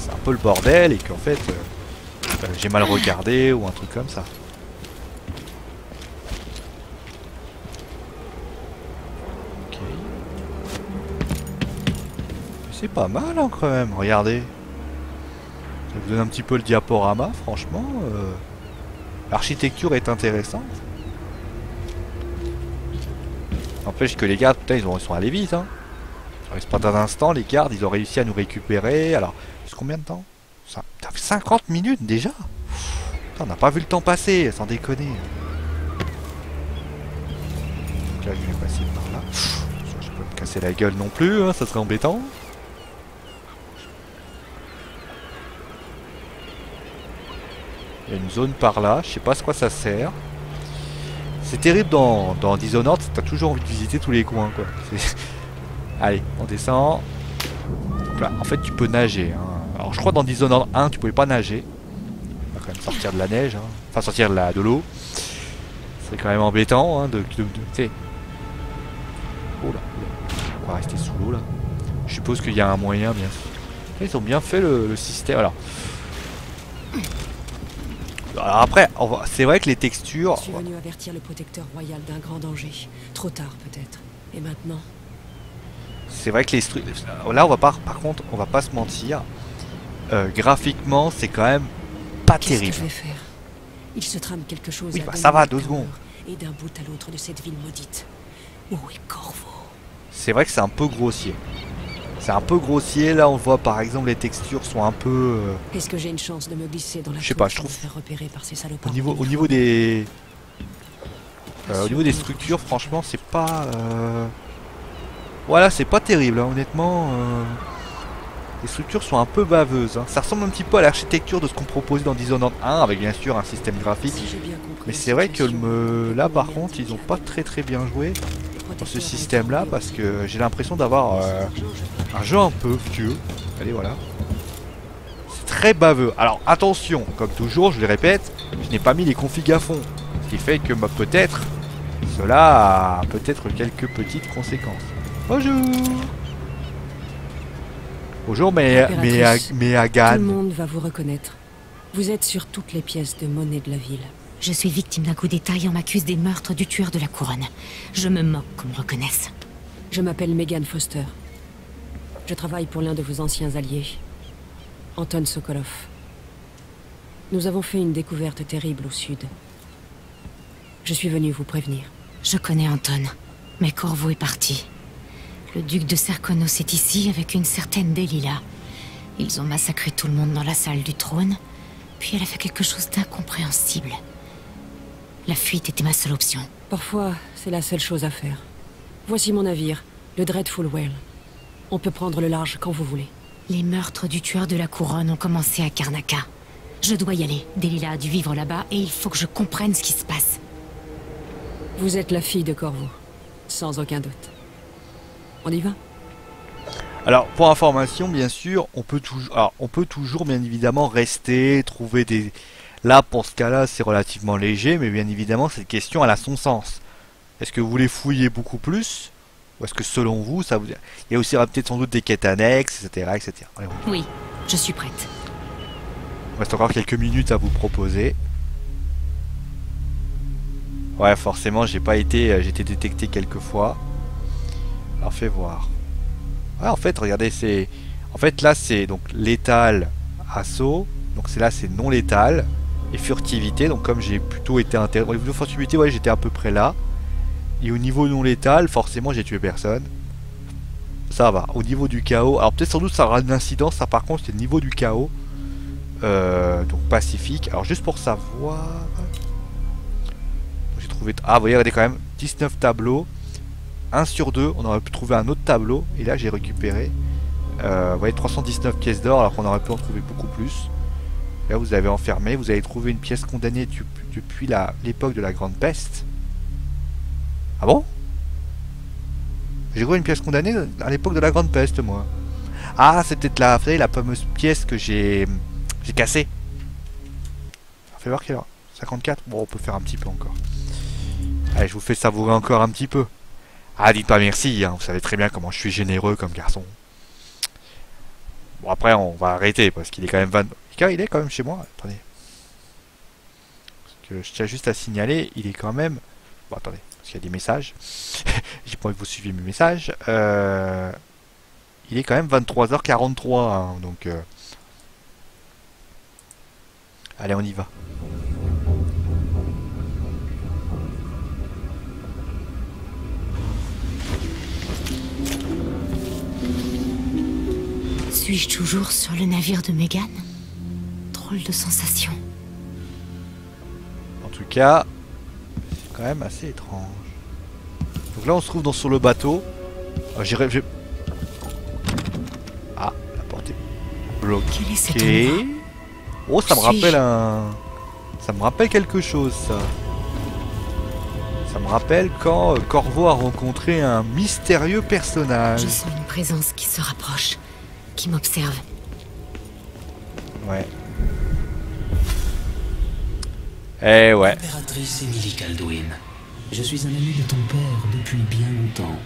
c'est un peu le bordel et qu'en fait, euh, j'ai mal regardé ou un truc comme ça. Ok. C'est pas mal hein, quand même, regardez. Ça vous donne un petit peu le diaporama, franchement. L'architecture est intéressante. N'empêche que les gardes, putain, ils, ont- ils sont allés vite. Hein. Reste pas d'un instant, les gardes, ils ont réussi à nous récupérer. Alors, combien de temps? Ça ça fait 50 minutes déjà? Putain, On n'a pas vu le temps passer, sans déconner. Donc là, je vais passer par là. Je peux me casser la gueule non plus, hein, ça serait embêtant. Il y a une zone par là, je sais pas à quoi ça sert. C'est terrible dans, dans Dishonored, t'as toujours envie de visiter tous les coins quoi. Allez, on descend. Là, en fait tu peux nager. hein. Alors je crois dans Dishonored 1 tu pouvais pas nager. On va quand même sortir de la neige, hein. enfin sortir de la de l'eau. C'est quand même embêtant hein, de, de, de-. Oh oh là. on va rester sous l'eau là. Je suppose qu'il y a un moyen bien sûr. Ils ont bien fait le, le système. Alors, alors après, va- c'est vrai que les textures. Je suis venu avertir le protecteur royal d'un grand danger. Trop tard peut-être. Et maintenant C'est vrai que les là on va pas par contre on va pas se mentir Euh, graphiquement c'est quand même pas Qu'est-ce que terrible je vais faire? Il se trame quelque chose. Oui, à bah, ça va, deux secondes. Et d'un bout à l'autre de cette ville maudite. Où est Corvo? C'est vrai que c'est un peu grossier c'est un peu grossier là on voit par exemple les textures sont un peu euh, Est-ce que j'ai une chance de me glisser dans la Je sais pas, je trouve- par ces au niveau au niveau des euh, au niveau des structures franchement c'est pas euh, voilà c'est pas terrible hein, honnêtement euh, les structures sont un peu baveuses hein. ça ressemble un petit peu à l'architecture de ce qu'on proposait dans Dishonored 1 avec bien sûr un système graphique. Si bien Mais c'est vrai que me... là par contre ils ont pas très très bien joué dans ce système là parce que j'ai l'impression d'avoir euh, un jeu un peu vieux. Allez voilà. C'est très baveux. Alors attention, comme toujours je le répète, je n'ai pas mis les configs à fond. Ce qui fait que bah, peut-être cela a peut-être quelques petites conséquences. Bonjour Bonjour mais mais, mais Tout le Agan. monde va vous reconnaître. Vous êtes sur toutes les pièces de monnaie de la ville. Je suis victime d'un coup d'état et on m'accuse des meurtres du tueur de la couronne. Je me moque qu'on me reconnaisse. Je m'appelle Megan Foster. Je travaille pour l'un de vos anciens alliés, Anton Sokolov. Nous avons fait une découverte terrible au sud. Je suis venu vous prévenir. Je connais Anton, mais Corvo est parti. Le duc de Serkonos est ici avec une certaine Delilah. Ils ont massacré tout le monde dans la salle du trône, puis elle a fait quelque chose d'incompréhensible. La fuite était ma seule option. Parfois, c'est la seule chose à faire. Voici mon navire, le Dreadful Whale. On peut prendre le large quand vous voulez. Les meurtres du tueur de la couronne ont commencé à Karnaka. Je dois y aller. Delilah a dû vivre là-bas et il faut que je comprenne ce qui se passe. Vous êtes la fille de Corvo, sans aucun doute. On y va? Alors, pour information, bien sûr, on peut toujours, alors, on peut toujours, bien évidemment, rester, trouver des. Là, pour ce cas-là, c'est relativement léger, mais bien évidemment, cette question, elle a son sens. Est-ce que vous voulez fouiller beaucoup plus? Ou est-ce que, selon vous, ça vous. Il y a aussi peut-être sans doute des quêtes annexes, etc. etc. Allez, Oui, je suis prête. Il reste encore quelques minutes à vous proposer. Ouais, forcément, j'ai pas été. euh, J'ai été détecté quelques fois. Alors, fais voir. Ouais, en fait, regardez, c'est. En fait, là, c'est donc létal, assaut. Donc, c'est là, c'est non létal. Et furtivité. Donc, comme j'ai plutôt été intéressé. Au niveau de furtivité, ouais, j'étais à peu près là. Et au niveau non létal, forcément, j'ai tué personne. Ça va. Au niveau du chaos. Alors, peut-être sans doute, ça aura une incidence. Ça, par contre, c'est le niveau du chaos. Euh, donc pacifique. Alors juste pour savoir. J'ai trouvé. Ah, vous voyez, regardez quand même 19 tableaux. 1 sur 2, on aurait pu trouver un autre tableau. Et là, j'ai récupéré. euh, vous voyez, 319 pièces d'or, alors qu'on aurait pu en trouver beaucoup plus. Là, vous avez enfermé. Vous avez trouvé une pièce condamnée depuis l'époque de la Grande Peste. Ah bon? J'ai trouvé une pièce condamnée à l'époque de la Grande Peste, moi. Ah, c'est peut-être la, la fameuse pièce que j'ai j'ai cassé. Fais voir quelle heure 54 Bon, on peut faire un petit peu encore. Allez, Allez, je vous fais savourer encore un petit peu. Ah, dites pas merci, hein, vous savez très bien comment je suis généreux comme garçon. Bon, après, on va arrêter parce qu'il est quand même 20. Il est quand même chez moi. Attendez. Parce que je tiens juste à signaler, il est quand même. Bon, attendez, parce qu'il y a des messages. J'ai pas envie que vous suiviez mes messages. Euh... Il est quand même 23h43, hein, donc. Euh... Allez, on y va. Suis-je toujours sur le navire de Megan Drôle de sensation. En tout cas, quand même assez étrange. Donc là, on se trouve dans, sur le bateau. Euh, J'irai. Ah, la porte est bloquée. Oh, ça me rappelle un. Ça me rappelle quelque chose, ça. Ça me rappelle quand euh, Corvo a rencontré un mystérieux personnage. Je sens une présence qui se rapproche, qui m'observe. Ouais. Eh ouais. Impératrice Emily Caldwin, je suis un ami de ton père depuis bien longtemps.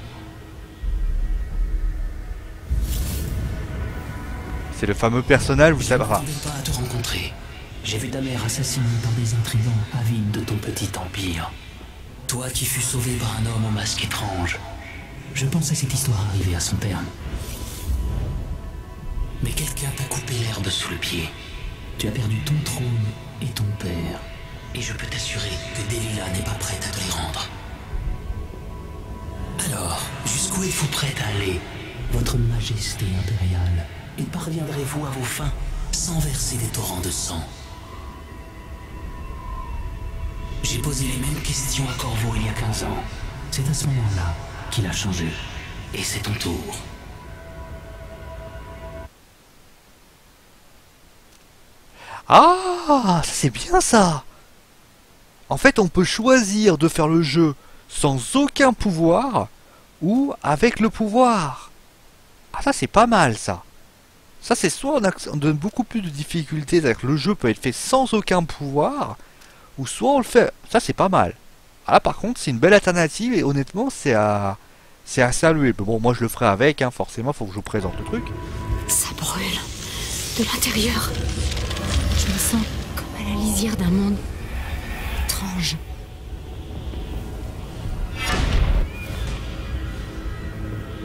C'est le fameux personnage, vous savez. Je ne pas à te rencontrer. J'ai vu ta mère assassinée par des intrigants avides de ton petit empire. Toi qui fus sauvé par un homme au masque étrange. Je pensais cette histoire arriver à son terme. Mais quelqu'un t'a coupé l'herbe sous le pied. Tu as perdu ton trône et ton père. Et je peux t'assurer que Delilah n'est pas prête à te les rendre. Alors, jusqu'où êtes-vous prête à aller? Votre majesté impériale Et parviendrez-vous à vos fins sans verser des torrents de sang? J'ai posé les mêmes questions à Corvo il y a 15 ans. C'est à ce moment-là qu'il a changé. Et c'est ton tour. Ah, c'est bien ça. En fait, on peut choisir de faire le jeu sans aucun pouvoir ou avec le pouvoir. Ah, ça c'est pas mal ça. Ça c'est soit on, donne beaucoup plus de difficultés, c'est-à-dire que le jeu peut être fait sans aucun pouvoir, ou soit on le fait. Ça c'est pas mal. Ah là par contre c'est une belle alternative et honnêtement c'est à c'est à saluer. Bon moi je le ferai avec, hein, forcément faut que je vous présente le truc. Ça brûle. De l'intérieur. Je me sens comme à la lisière d'un monde étrange.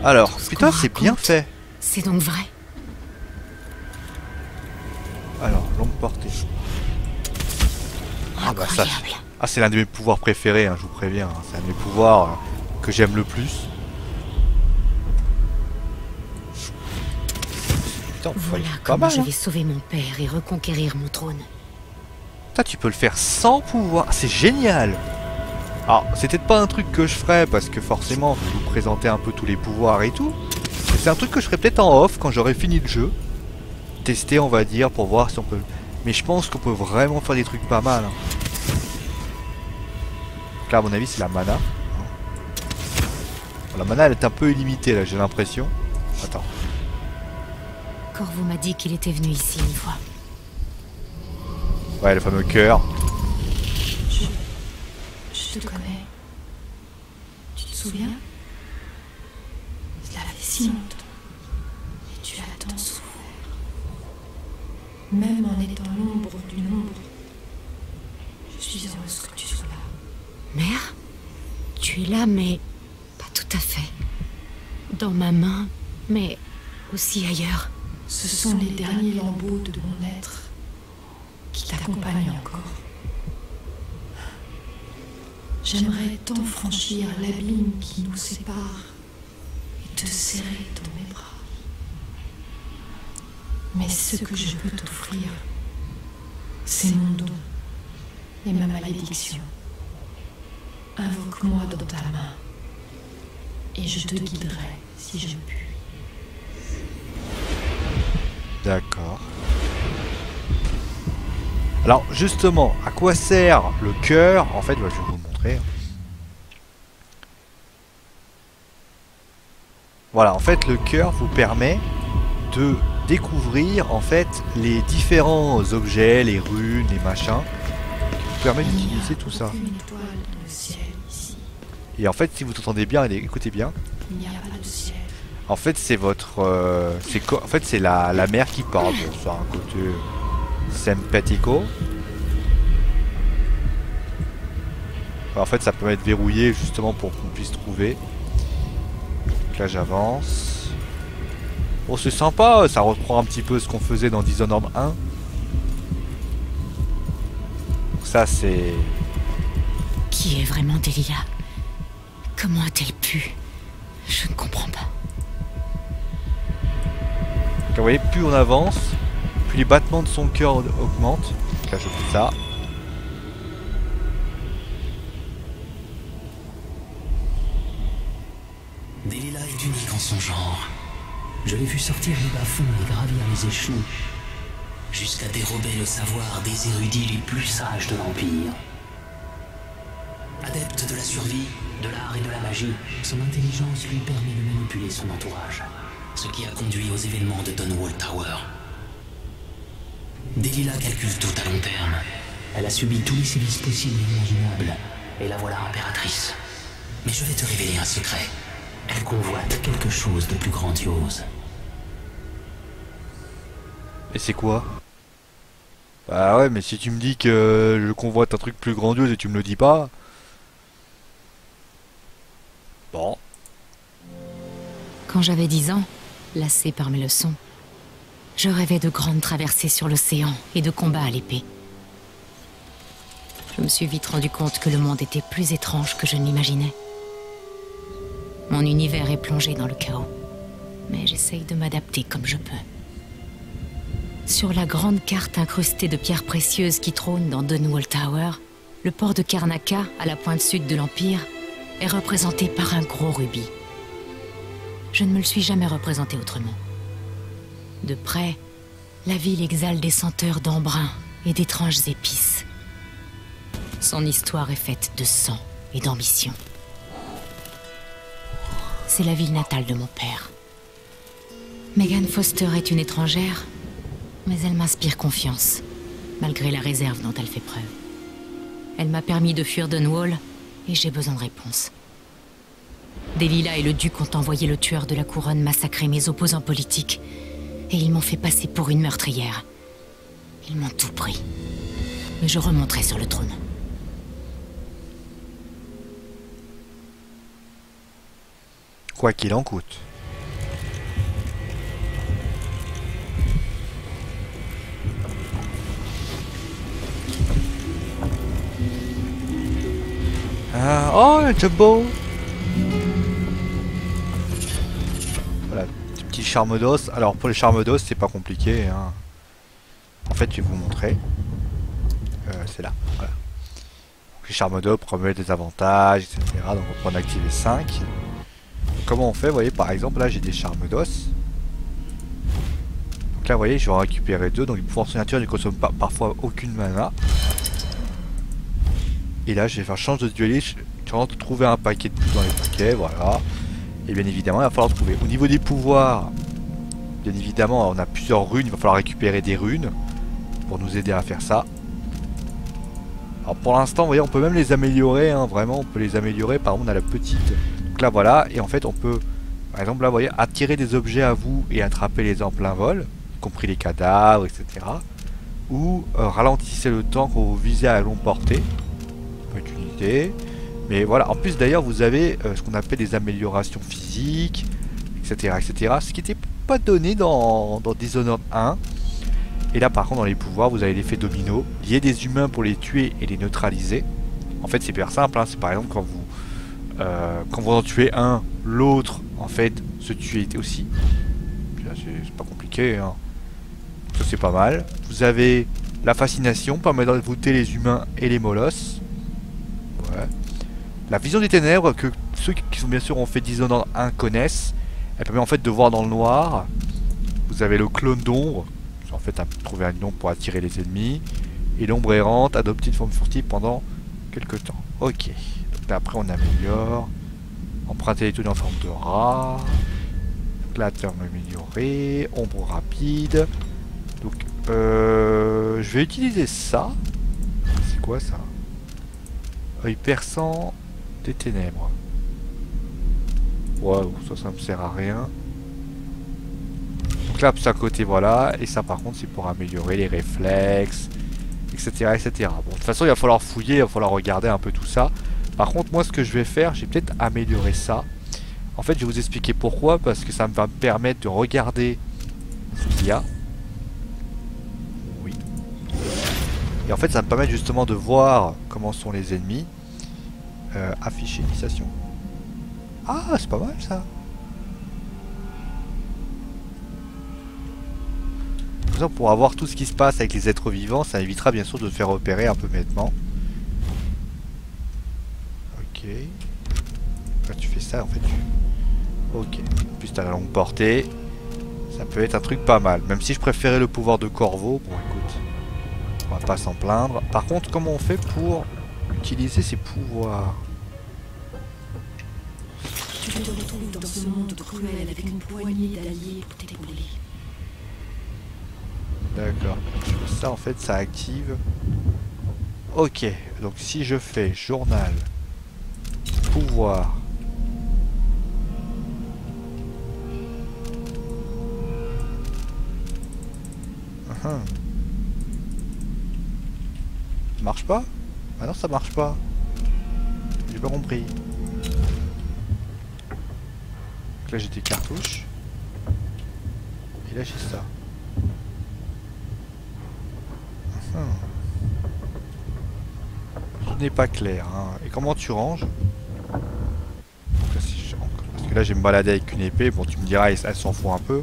Alors ce putain c'est bien fait. C'est donc vrai. Alors, longue portée. Ah bah ça. Ah c'est l'un de mes pouvoirs préférés, hein, je vous préviens. hein. C'est un de mes pouvoirs euh, que j'aime le plus. Putain, Voilà pas comment mal. je hein. vais sauver mon père et reconquérir mon trône. Tu peux le faire sans pouvoir. C'est génial. Alors, c'est peut-être pas un truc que je ferais parce que forcément, je vous présenter un peu tous les pouvoirs et tout. C'est un truc que je ferais peut-être en off quand j'aurai fini le jeu. Tester, on va dire, pour voir si on peut. Mais je pense qu'on peut vraiment faire des trucs pas mal. hein. Là, à mon avis, c'est la mana. la mana, elle est un peu illimitée là, j'ai l'impression. Attends. Corvo m'a dit qu'il était venu ici une fois. Ouais, le fameux cœur. Je te connais. Tu te souviens? Cela fait si longtemps. Et tu as tant souffert. Même en étant l'ombre d'une ombre. Je suis heureuse que tu sois là. Mère Tu es là, mais pas tout à fait. Dans ma main, mais aussi ailleurs. Ce sont les derniers lambeaux de mon être qui t'accompagnent encore. J'aimerais tant franchir l'abîme qui nous sépare et te serrer dans mes bras. Mais ce que je peux t'offrir, c'est mon don et ma malédiction. Invoque-moi dans ta main et je te guiderai si je puis. D'accord. Alors justement, à quoi sert le cœur? En fait, bah, je vais vous montrer. Voilà, en fait, le cœur vous permet de découvrir en fait les différents objets, les runes, les machins, qui vous permettent d'utiliser tout ça. Et en fait, si vous entendez bien, écoutez bien. En fait, c'est votre, euh, en fait c'est la, la mer qui parle. Bon, un côté sympathico. En fait, ça peut être verrouillé justement pour qu'on puisse trouver. Donc là, j'avance. Bon, c'est sympa. Ça reprend un petit peu ce qu'on faisait dans Dishonored 1. Donc ça, c'est Qui est vraiment Delia? Comment a-t-elle pu? Je ne comprends pas. Donc, vous voyez, plus on avance, les battements de son cœur augmentent. Donc là, je fais ça. Delilah est unique en son genre. Je l'ai vu sortir des bas-fonds et gravir les échelons, jusqu'à dérober le savoir des érudits les plus sages de l'Empire. Adepte de la survie, de l'art et de la magie, son intelligence lui permet de manipuler son entourage, ce qui a conduit aux événements de Dunwall Tower. Delilah calcule tout à long terme. Elle a subi tous les sévices possibles et imaginables, et la voilà impératrice. Mais je vais te révéler un secret. Elle convoite quelque chose de plus grandiose. Et c'est quoi? Bah ouais, mais si tu me dis que je convoite un truc plus grandiose et tu me le dis pas. Bon. Quand j'avais 10 ans, lassé par mes leçons, je rêvais de grandes traversées sur l'océan et de combats à l'épée. Je me suis vite rendu compte que le monde était plus étrange que je ne l'imaginais. Mon univers est plongé dans le chaos, mais j'essaye de m'adapter comme je peux. Sur la grande carte incrustée de pierres précieuses qui trône dans Dunwall Tower, le port de Karnaka, à la pointe sud de l'Empire, est représenté par un gros rubis. Je ne me le suis jamais représenté autrement. De près, la ville exhale des senteurs d'embrun et d'étranges épices. Son histoire est faite de sang et d'ambition. C'est la ville natale de mon père. Megan Foster est une étrangère, mais elle m'inspire confiance, malgré la réserve dont elle fait preuve. Elle m'a permis de fuir Dunwall, et j'ai besoin de réponses. Delilah et le duc ont envoyé le tueur de la couronne massacrer mes opposants politiques, et ils m'ont fait passer pour une meurtrière. Ils m'ont tout pris. Mais je remonterai sur le trône. Quoi qu'il en coûte. Ah, oh, le jumbo charme d'os. Alors pour les charmes d'os, c'est pas compliqué. hein. En fait, je vais vous montrer. Euh, c'est là. Donc, les charmes d'os promettent des avantages, etc. Donc on peut en activer 5. Comment on fait? Vous voyez, par exemple, là j'ai des charmes d'os. Donc là, vous voyez, je vais en récupérer deux. Donc les pouvoirs signature ne consomment pas, parfois aucune mana. Et là, je vais faire change de dueliste. Je vais trouver un paquet de plus dans les paquets, voilà. Et bien évidemment, il va falloir trouver. Au niveau des pouvoirs, bien évidemment, on a plusieurs runes. Il va falloir récupérer des runes pour nous aider à faire ça. Alors pour l'instant, vous voyez, on peut même les améliorer. hein, vraiment, on peut les améliorer. Par exemple, on a la petite. Donc là, voilà. Et en fait, on peut, par exemple, là, vous voyez, attirer des objets à vous et attraper les en plein vol, y compris les cadavres, etc. Ou euh, ralentissez le temps quand vous visez à longue portée. Ça peut être une idée. Mais voilà, en plus d'ailleurs, vous avez euh, ce qu'on appelle des améliorations physiques, etc. etc. ce qui n'était pas donné dans, dans Dishonored 1. Et là, par contre, dans les pouvoirs, vous avez l'effet domino. A des humains pour les tuer et les neutraliser. En fait, c'est hyper simple. hein. C'est par exemple quand vous, euh, quand vous en tuez un, l'autre, en fait, se tue aussi. C'est pas compliqué. hein. Ça, c'est pas mal. Vous avez la fascination, permet d'envoûter les humains et les molosses. Ouais. La vision des ténèbres, que ceux qui sont bien sûr ont fait Dishonored 1 connaissent, elle permet en fait de voir dans le noir. Vous avez le clone d'ombre, en fait à trouver un nom pour attirer les ennemis. Et l'ombre errante, adopter une forme furtive pendant quelques temps. Ok. Donc après on améliore. Emprunter les trucs en forme de rat. Donc là, terme amélioré. Ombre rapide. Donc, euh, je vais utiliser ça. C'est quoi ça? Œil perçant des ténèbres. Bon, ça, ça me sert à rien. Donc là, à côté, voilà. Et ça, par contre, c'est pour améliorer les réflexes, etc., etc. Bon, de toute façon, il va falloir fouiller, il va falloir regarder un peu tout ça. Par contre, moi, ce que je vais faire, j'ai peut-être améliorer ça. En fait, je vais vous expliquer pourquoi. Parce que ça va me permettre de regarder ce qu'il y a. Oui. Et en fait, ça me permettre justement de voir comment sont les ennemis. Euh, afficher initiation. Ah, c'est pas mal ça. Pour avoir tout ce qui se passe avec les êtres vivants, ça évitera bien sûr de se faire repérer un peu bêtement. Ok. Quand tu fais ça, en fait, tu... Ok. En plus, t'as la longue portée. Ça peut être un truc pas mal. Même si je préférais le pouvoir de Corvo. Bon, écoute. On va pas s'en plaindre. Par contre, comment on fait pour utiliser ses pouvoirs? Tu te retrouves dans ce monde cruel avec une poignée d'alliés pour t'épauler. D'accord. Ça, en fait, ça active. Ok. Donc, si je fais journal, pouvoir, Uhum. Ça marche pas? Ah non, ça marche pas. J'ai pas compris. Donc là, j'ai des cartouches. Et là, j'ai ça. Ce n'est pas clair. Hein. Et comment tu ranges? Parce que là, je vais me balader avec une épée. Bon, tu me diras, elle, s'en fout un peu.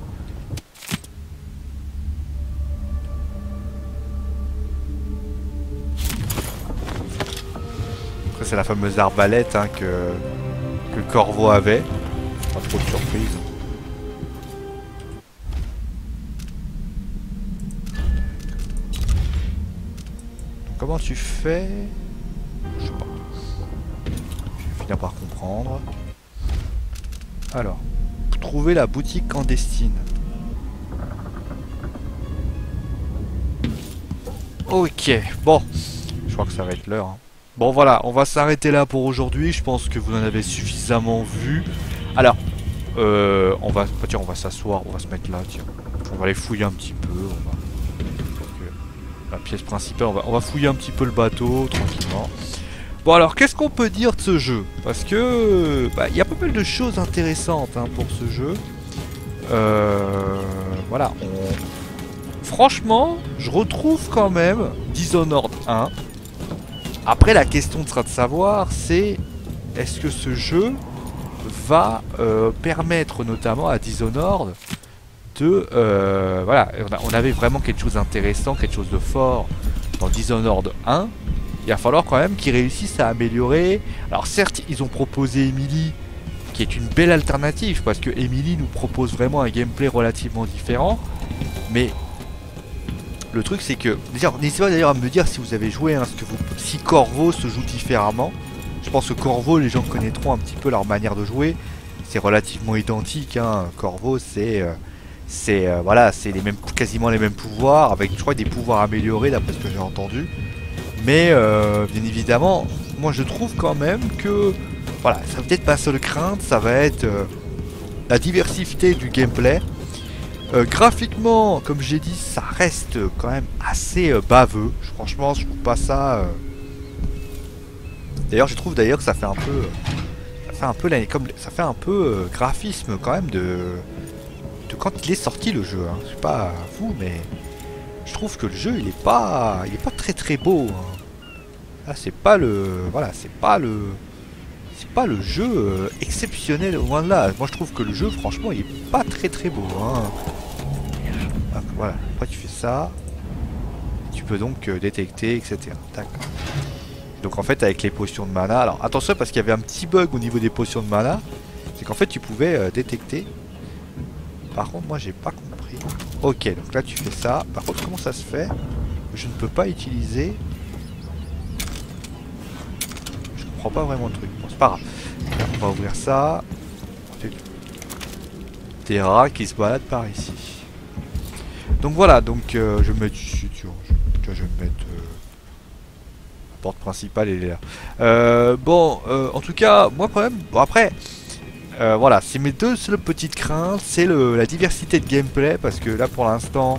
C'est la fameuse arbalète hein, que, que Corvo avait. Pas trop de surprise. Comment tu fais? Je sais pas. Je vais finir par comprendre. Alors, trouver la boutique clandestine. Ok, bon. Je crois que ça va être l'heure. hein. Bon voilà, on va s'arrêter là pour aujourd'hui. Je pense que vous en avez suffisamment vu. Alors, euh, on va, tiens, on va s'asseoir, on va se mettre là, tiens. On va aller fouiller un petit peu. On va, la pièce principale, on va, fouiller un petit peu le bateau tranquillement. Bon alors, qu'est-ce qu'on peut dire de ce jeu? Parce que, bah, il y a pas mal de choses intéressantes hein, pour ce jeu. Euh, voilà, franchement, je retrouve quand même Dishonored 1. Après, la question sera de savoir, c'est est-ce que ce jeu va euh, permettre notamment à Dishonored de... euh, voilà, on, avait vraiment quelque chose d'intéressant, quelque chose de fort dans Dishonored 1. Il va falloir quand même qu'ils réussissent à améliorer. Alors certes, ils ont proposé Emily, qui est une belle alternative, parce que Emily nous propose vraiment un gameplay relativement différent. Mais le truc c'est que, déjà, n'hésitez pas d'ailleurs à me dire si vous avez joué, hein, si Corvo se joue différemment. Je pense que Corvo, les gens connaîtront un petit peu leur manière de jouer. C'est relativement identique. Hein. Corvo, c'est, euh, euh, voilà, les mêmes, quasiment les mêmes pouvoirs, avec, je crois, des pouvoirs améliorés d'après ce que j'ai entendu. Mais euh, bien évidemment, moi je trouve quand même que, voilà, ça va peut-être pas seule crainte, ça va être la diversité du gameplay. Graphiquement, comme j'ai dit, ça reste quand même assez baveux. Franchement, je trouve pas ça. D'ailleurs, je trouve d'ailleurs que ça fait un peu, ça fait un peu comme ça fait un peu euh, graphisme quand même de, quand il est sorti le jeu. Hein. Je sais pas vous, mais je trouve que le jeu il est pas, il est pas très très beau. hein. Là, c'est pas le, voilà, c'est pas le, c'est pas le jeu euh, exceptionnel au moins de là. Moi, je trouve que le jeu, franchement, il est pas très très beau. hein. Voilà. Après, tu fais ça. Tu peux donc euh, détecter, etc. D'accord. Donc en fait, avec les potions de mana. Alors attention parce qu'il y avait un petit bug au niveau des potions de mana. C'est qu'en fait, tu pouvais euh, détecter. Par contre, moi, j'ai pas compris. Ok, donc là, tu fais ça. Par contre, comment ça se fait? Je ne peux pas utiliser. Je comprends pas vraiment le truc. Bon, c'est pas grave. On va ouvrir ça. Des qui se baladent par ici. Donc voilà, donc euh, je vais me mettre je vais me mettre. Porte principale, est là. Euh, bon, euh, en tout cas, moi quand même. Bon, après, Euh, voilà, c'est mes deux seules petites craintes, c'est la diversité de gameplay, parce que là pour l'instant,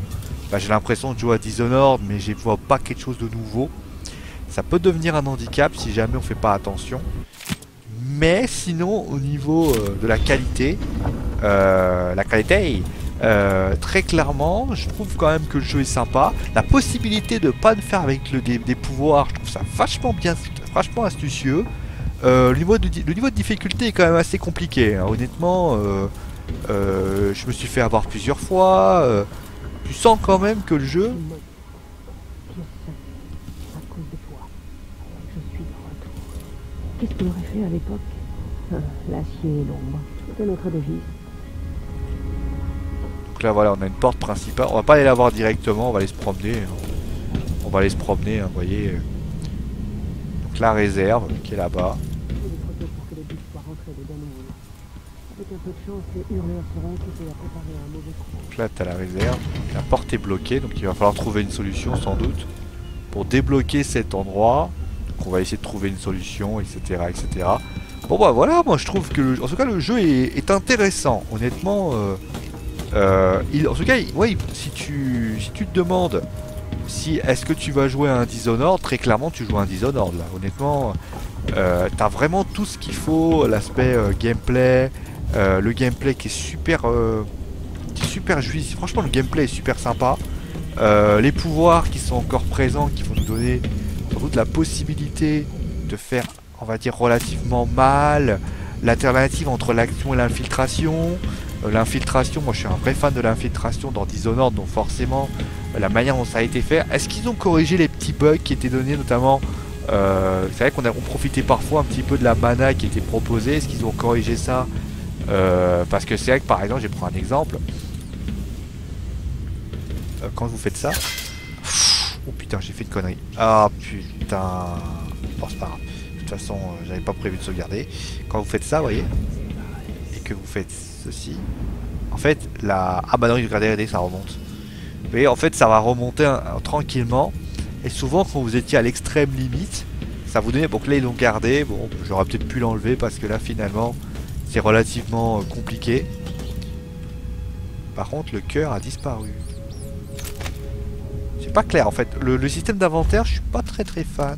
bah, j'ai l'impression de jouer à Dishonored, mais je vois pas quelque chose de nouveau. Ça peut devenir un handicap si jamais on fait pas attention. Mais sinon, au niveau de la qualité, la qualité, euh, très clairement, je trouve quand même que le jeu est sympa. La possibilité de pas le faire avec le, des, pouvoirs, je trouve ça vachement bien, vachement astucieux. le, niveau de, le niveau de difficulté est quand même assez compliqué. Hein. Honnêtement, je me suis fait avoir plusieurs fois. tu sens quand même que le jeu Qu'est-ce qu'il aurait fait à l'époque? Euh, L'acier et l'ombre. C'était notre devise. Donc là voilà, on a une porte principale. On va pas aller la voir directement, on va aller se promener. Hein. On va aller se promener, hein, vous voyez. Donc la réserve qui est là-bas. Donc là t'as la réserve, la porte est bloquée, donc il va falloir trouver une solution sans doute pour débloquer cet endroit on va essayer de trouver une solution, etc. etc. Bon bah voilà, moi je trouve que en tout cas le jeu est, intéressant, honnêtement. Euh, euh, en tout cas, si, tu, si tu te demandes si est-ce que tu vas jouer à un Dishonored, très clairement tu joues à un Dishonored là. Honnêtement, euh, t'as vraiment tout ce qu'il faut, l'aspect gameplay, le gameplay qui est super, qui super jouissif. Franchement, le gameplay est super sympa. les pouvoirs qui sont encore présents, qui vont nous donner la possibilité de faire, on va dire, relativement mal l'alternative entre l'action et l'infiltration. Euh, l'infiltration, moi je suis un vrai fan de l'infiltration dans Dishonored, donc forcément la manière dont ça a été fait. Est-ce qu'ils ont corrigé les petits bugs qui étaient donnés notamment euh, C'est vrai qu'on a profité parfois un petit peu de la mana qui était proposée. Est-ce qu'ils ont corrigé ça euh, Parce que c'est vrai que par exemple, je vais prendre un exemple. quand vous faites ça, Oh putain, j'ai fait une connerie. Ah putain. Bon, c'est pas grave. De toute façon, j'avais pas prévu de sauvegarder. Quand vous faites ça, vous voyez, et que vous faites en fait, la... Ah bah non, regardez, ça remonte. Vous voyez, en fait, ça va remonter tranquillement. Et souvent, quand vous étiez à l'extrême limite, ça vous donnait... Bon, là, ils l'ont gardé. Bon, j'aurais peut-être pu l'enlever parce que là, finalement, c'est relativement euh, compliqué. Par contre, le cœur a disparu pas clair en fait. Le, système d'inventaire, je suis pas très très fan.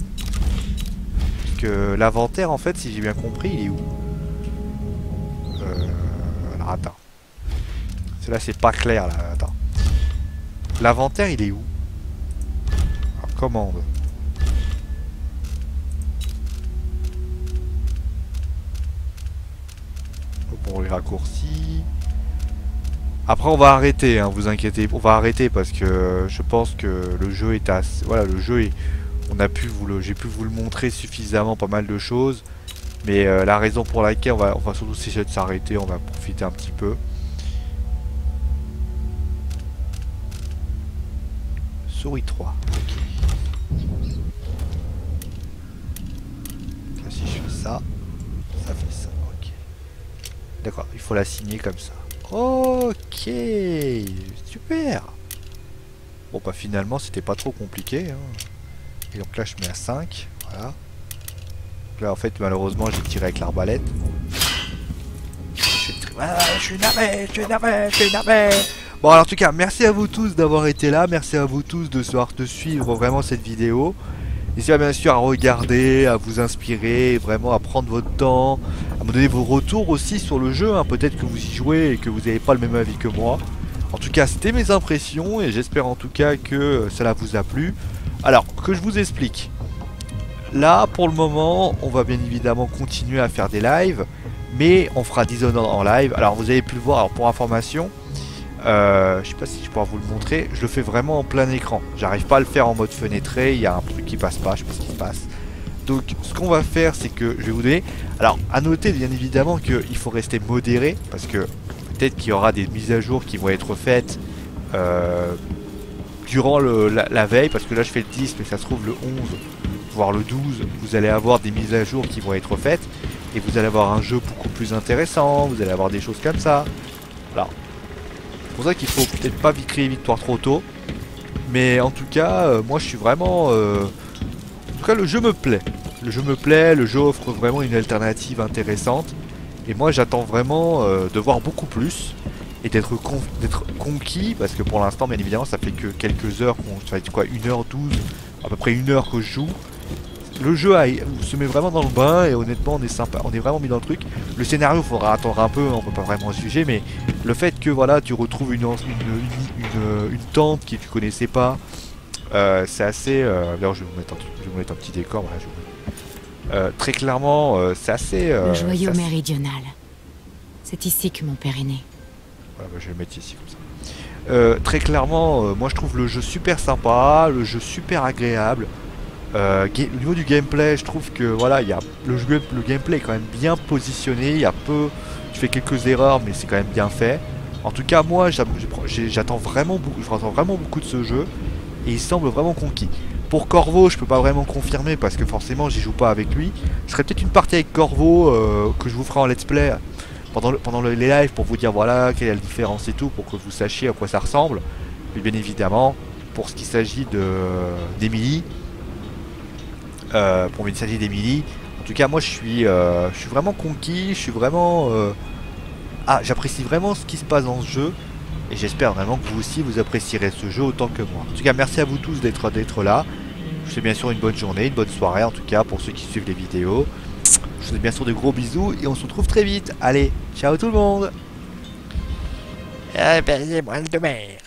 Parce que l'inventaire, en fait, si j'ai bien compris, il est où? Attends. Cela c'est pas clair là. Attends. L'inventaire, il est où? Alors, Commande. Bon, les raccourcis. Après on va arrêter, hein, vous inquiétez, on va arrêter parce que je pense que le jeu est assez... Voilà, le jeu est... On a pu vous le... J'ai pu vous le montrer suffisamment, pas mal de choses. Mais euh, la raison pour laquelle on va, on va surtout essayer de s'arrêter, on va profiter un petit peu. Souris 3, ok. Là, si je fais ça, ça fait ça, ok. D'accord, il faut la signer comme ça. Ok, super. Bon bah finalement c'était pas trop compliqué. Hein. Et donc là je mets à 5, voilà. Donc là en fait malheureusement j'ai tiré avec l'arbalète. Je suis je suis navet, je suis navet, je suis navet. Bon alors en tout cas merci à vous tous d'avoir été là, merci à vous tous de, de suivre vraiment cette vidéo. N'hésitez pas bien sûr à regarder, à vous inspirer, vraiment à prendre votre temps, à me donner vos retours aussi sur le jeu. Hein. Peut-être que vous y jouez et que vous n'avez pas le même avis que moi. En tout cas, c'était mes impressions et j'espère en tout cas que cela vous a plu. Alors, que je vous explique. Là, pour le moment, on va bien évidemment continuer à faire des lives, mais on fera Dishonored en live. Alors, vous avez pu le voir, alors pour information, euh, je sais pas si je pourrais vous le montrer. Je le fais vraiment en plein écran. J'arrive pas à le faire en mode fenêtré. Il y a un truc qui passe pas. Je sais pas ce qui se passe. Donc, ce qu'on va faire, c'est que je vais vous donner. Alors, à noter bien évidemment qu'il faut rester modéré parce que peut-être qu'il y aura des mises à jour qui vont être faites euh, durant la, veille. Parce que là, je fais le 10, mais ça se trouve le 11, voire le 12. Vous allez avoir des mises à jour qui vont être faites et vous allez avoir un jeu beaucoup plus intéressant. Vous allez avoir des choses comme ça. Alors, c'est pour ça qu'il faut peut-être pas créer victoire trop tôt. Mais en tout cas, euh, moi je suis vraiment... Euh, en tout cas, le jeu me plaît. Le jeu me plaît, le jeu offre vraiment une alternative intéressante. Et moi j'attends vraiment euh, de voir beaucoup plus et d'être d'être conquis parce que pour l'instant bien évidemment ça fait que quelques heures ça fait quoi 1h12 à peu près une heure que je joue le jeu a, se met vraiment dans le bain et honnêtement on est sympa on est vraiment mis dans le truc le scénario faudra attendre un peu on peut pas vraiment juger mais le fait que voilà tu retrouves une, une, une, une tente que tu connaissais pas euh, c'est assez euh, d'ailleurs je vais vous mettre un, je vais vous mettre un petit décor voilà, je euh, très clairement, c'est assez... le joyau méridional. C'est ici que mon père est né. Voilà, bah, je vais le mettre ici comme ça. Euh, très clairement, moi je trouve le jeu super sympa, le jeu super agréable. Au niveau du gameplay, je trouve que voilà, il y a le, jeu, le gameplay est quand même bien positionné. Il y a peu, tu fais quelques erreurs, mais c'est quand même bien fait. En tout cas, moi, j'attends vraiment vraiment beaucoup de ce jeu, et il semble vraiment conquis. Pour Corvo, je peux pas vraiment confirmer parce que forcément j'y joue pas avec lui. Je ferai peut-être une partie avec Corvo euh, que je vous ferai en let's play pendant, pendant les lives pour vous dire voilà quelle est la différence et tout pour que vous sachiez à quoi ça ressemble. Mais bien évidemment, pour ce qui s'agit d'Emily, euh, pour s'agit d'Emily, en tout cas moi je suis, euh, je suis vraiment conquis, je suis vraiment... ah j'apprécie vraiment ce qui se passe dans ce jeu. Et j'espère vraiment que vous aussi vous apprécierez ce jeu autant que moi. En tout cas, merci à vous tous d'être là. Je vous souhaite bien sûr une bonne journée, une bonne soirée en tout cas pour ceux qui suivent les vidéos. Je vous souhaite bien sûr de gros bisous et on se retrouve très vite. Allez, ciao tout le monde. Eh ben, moi de mer.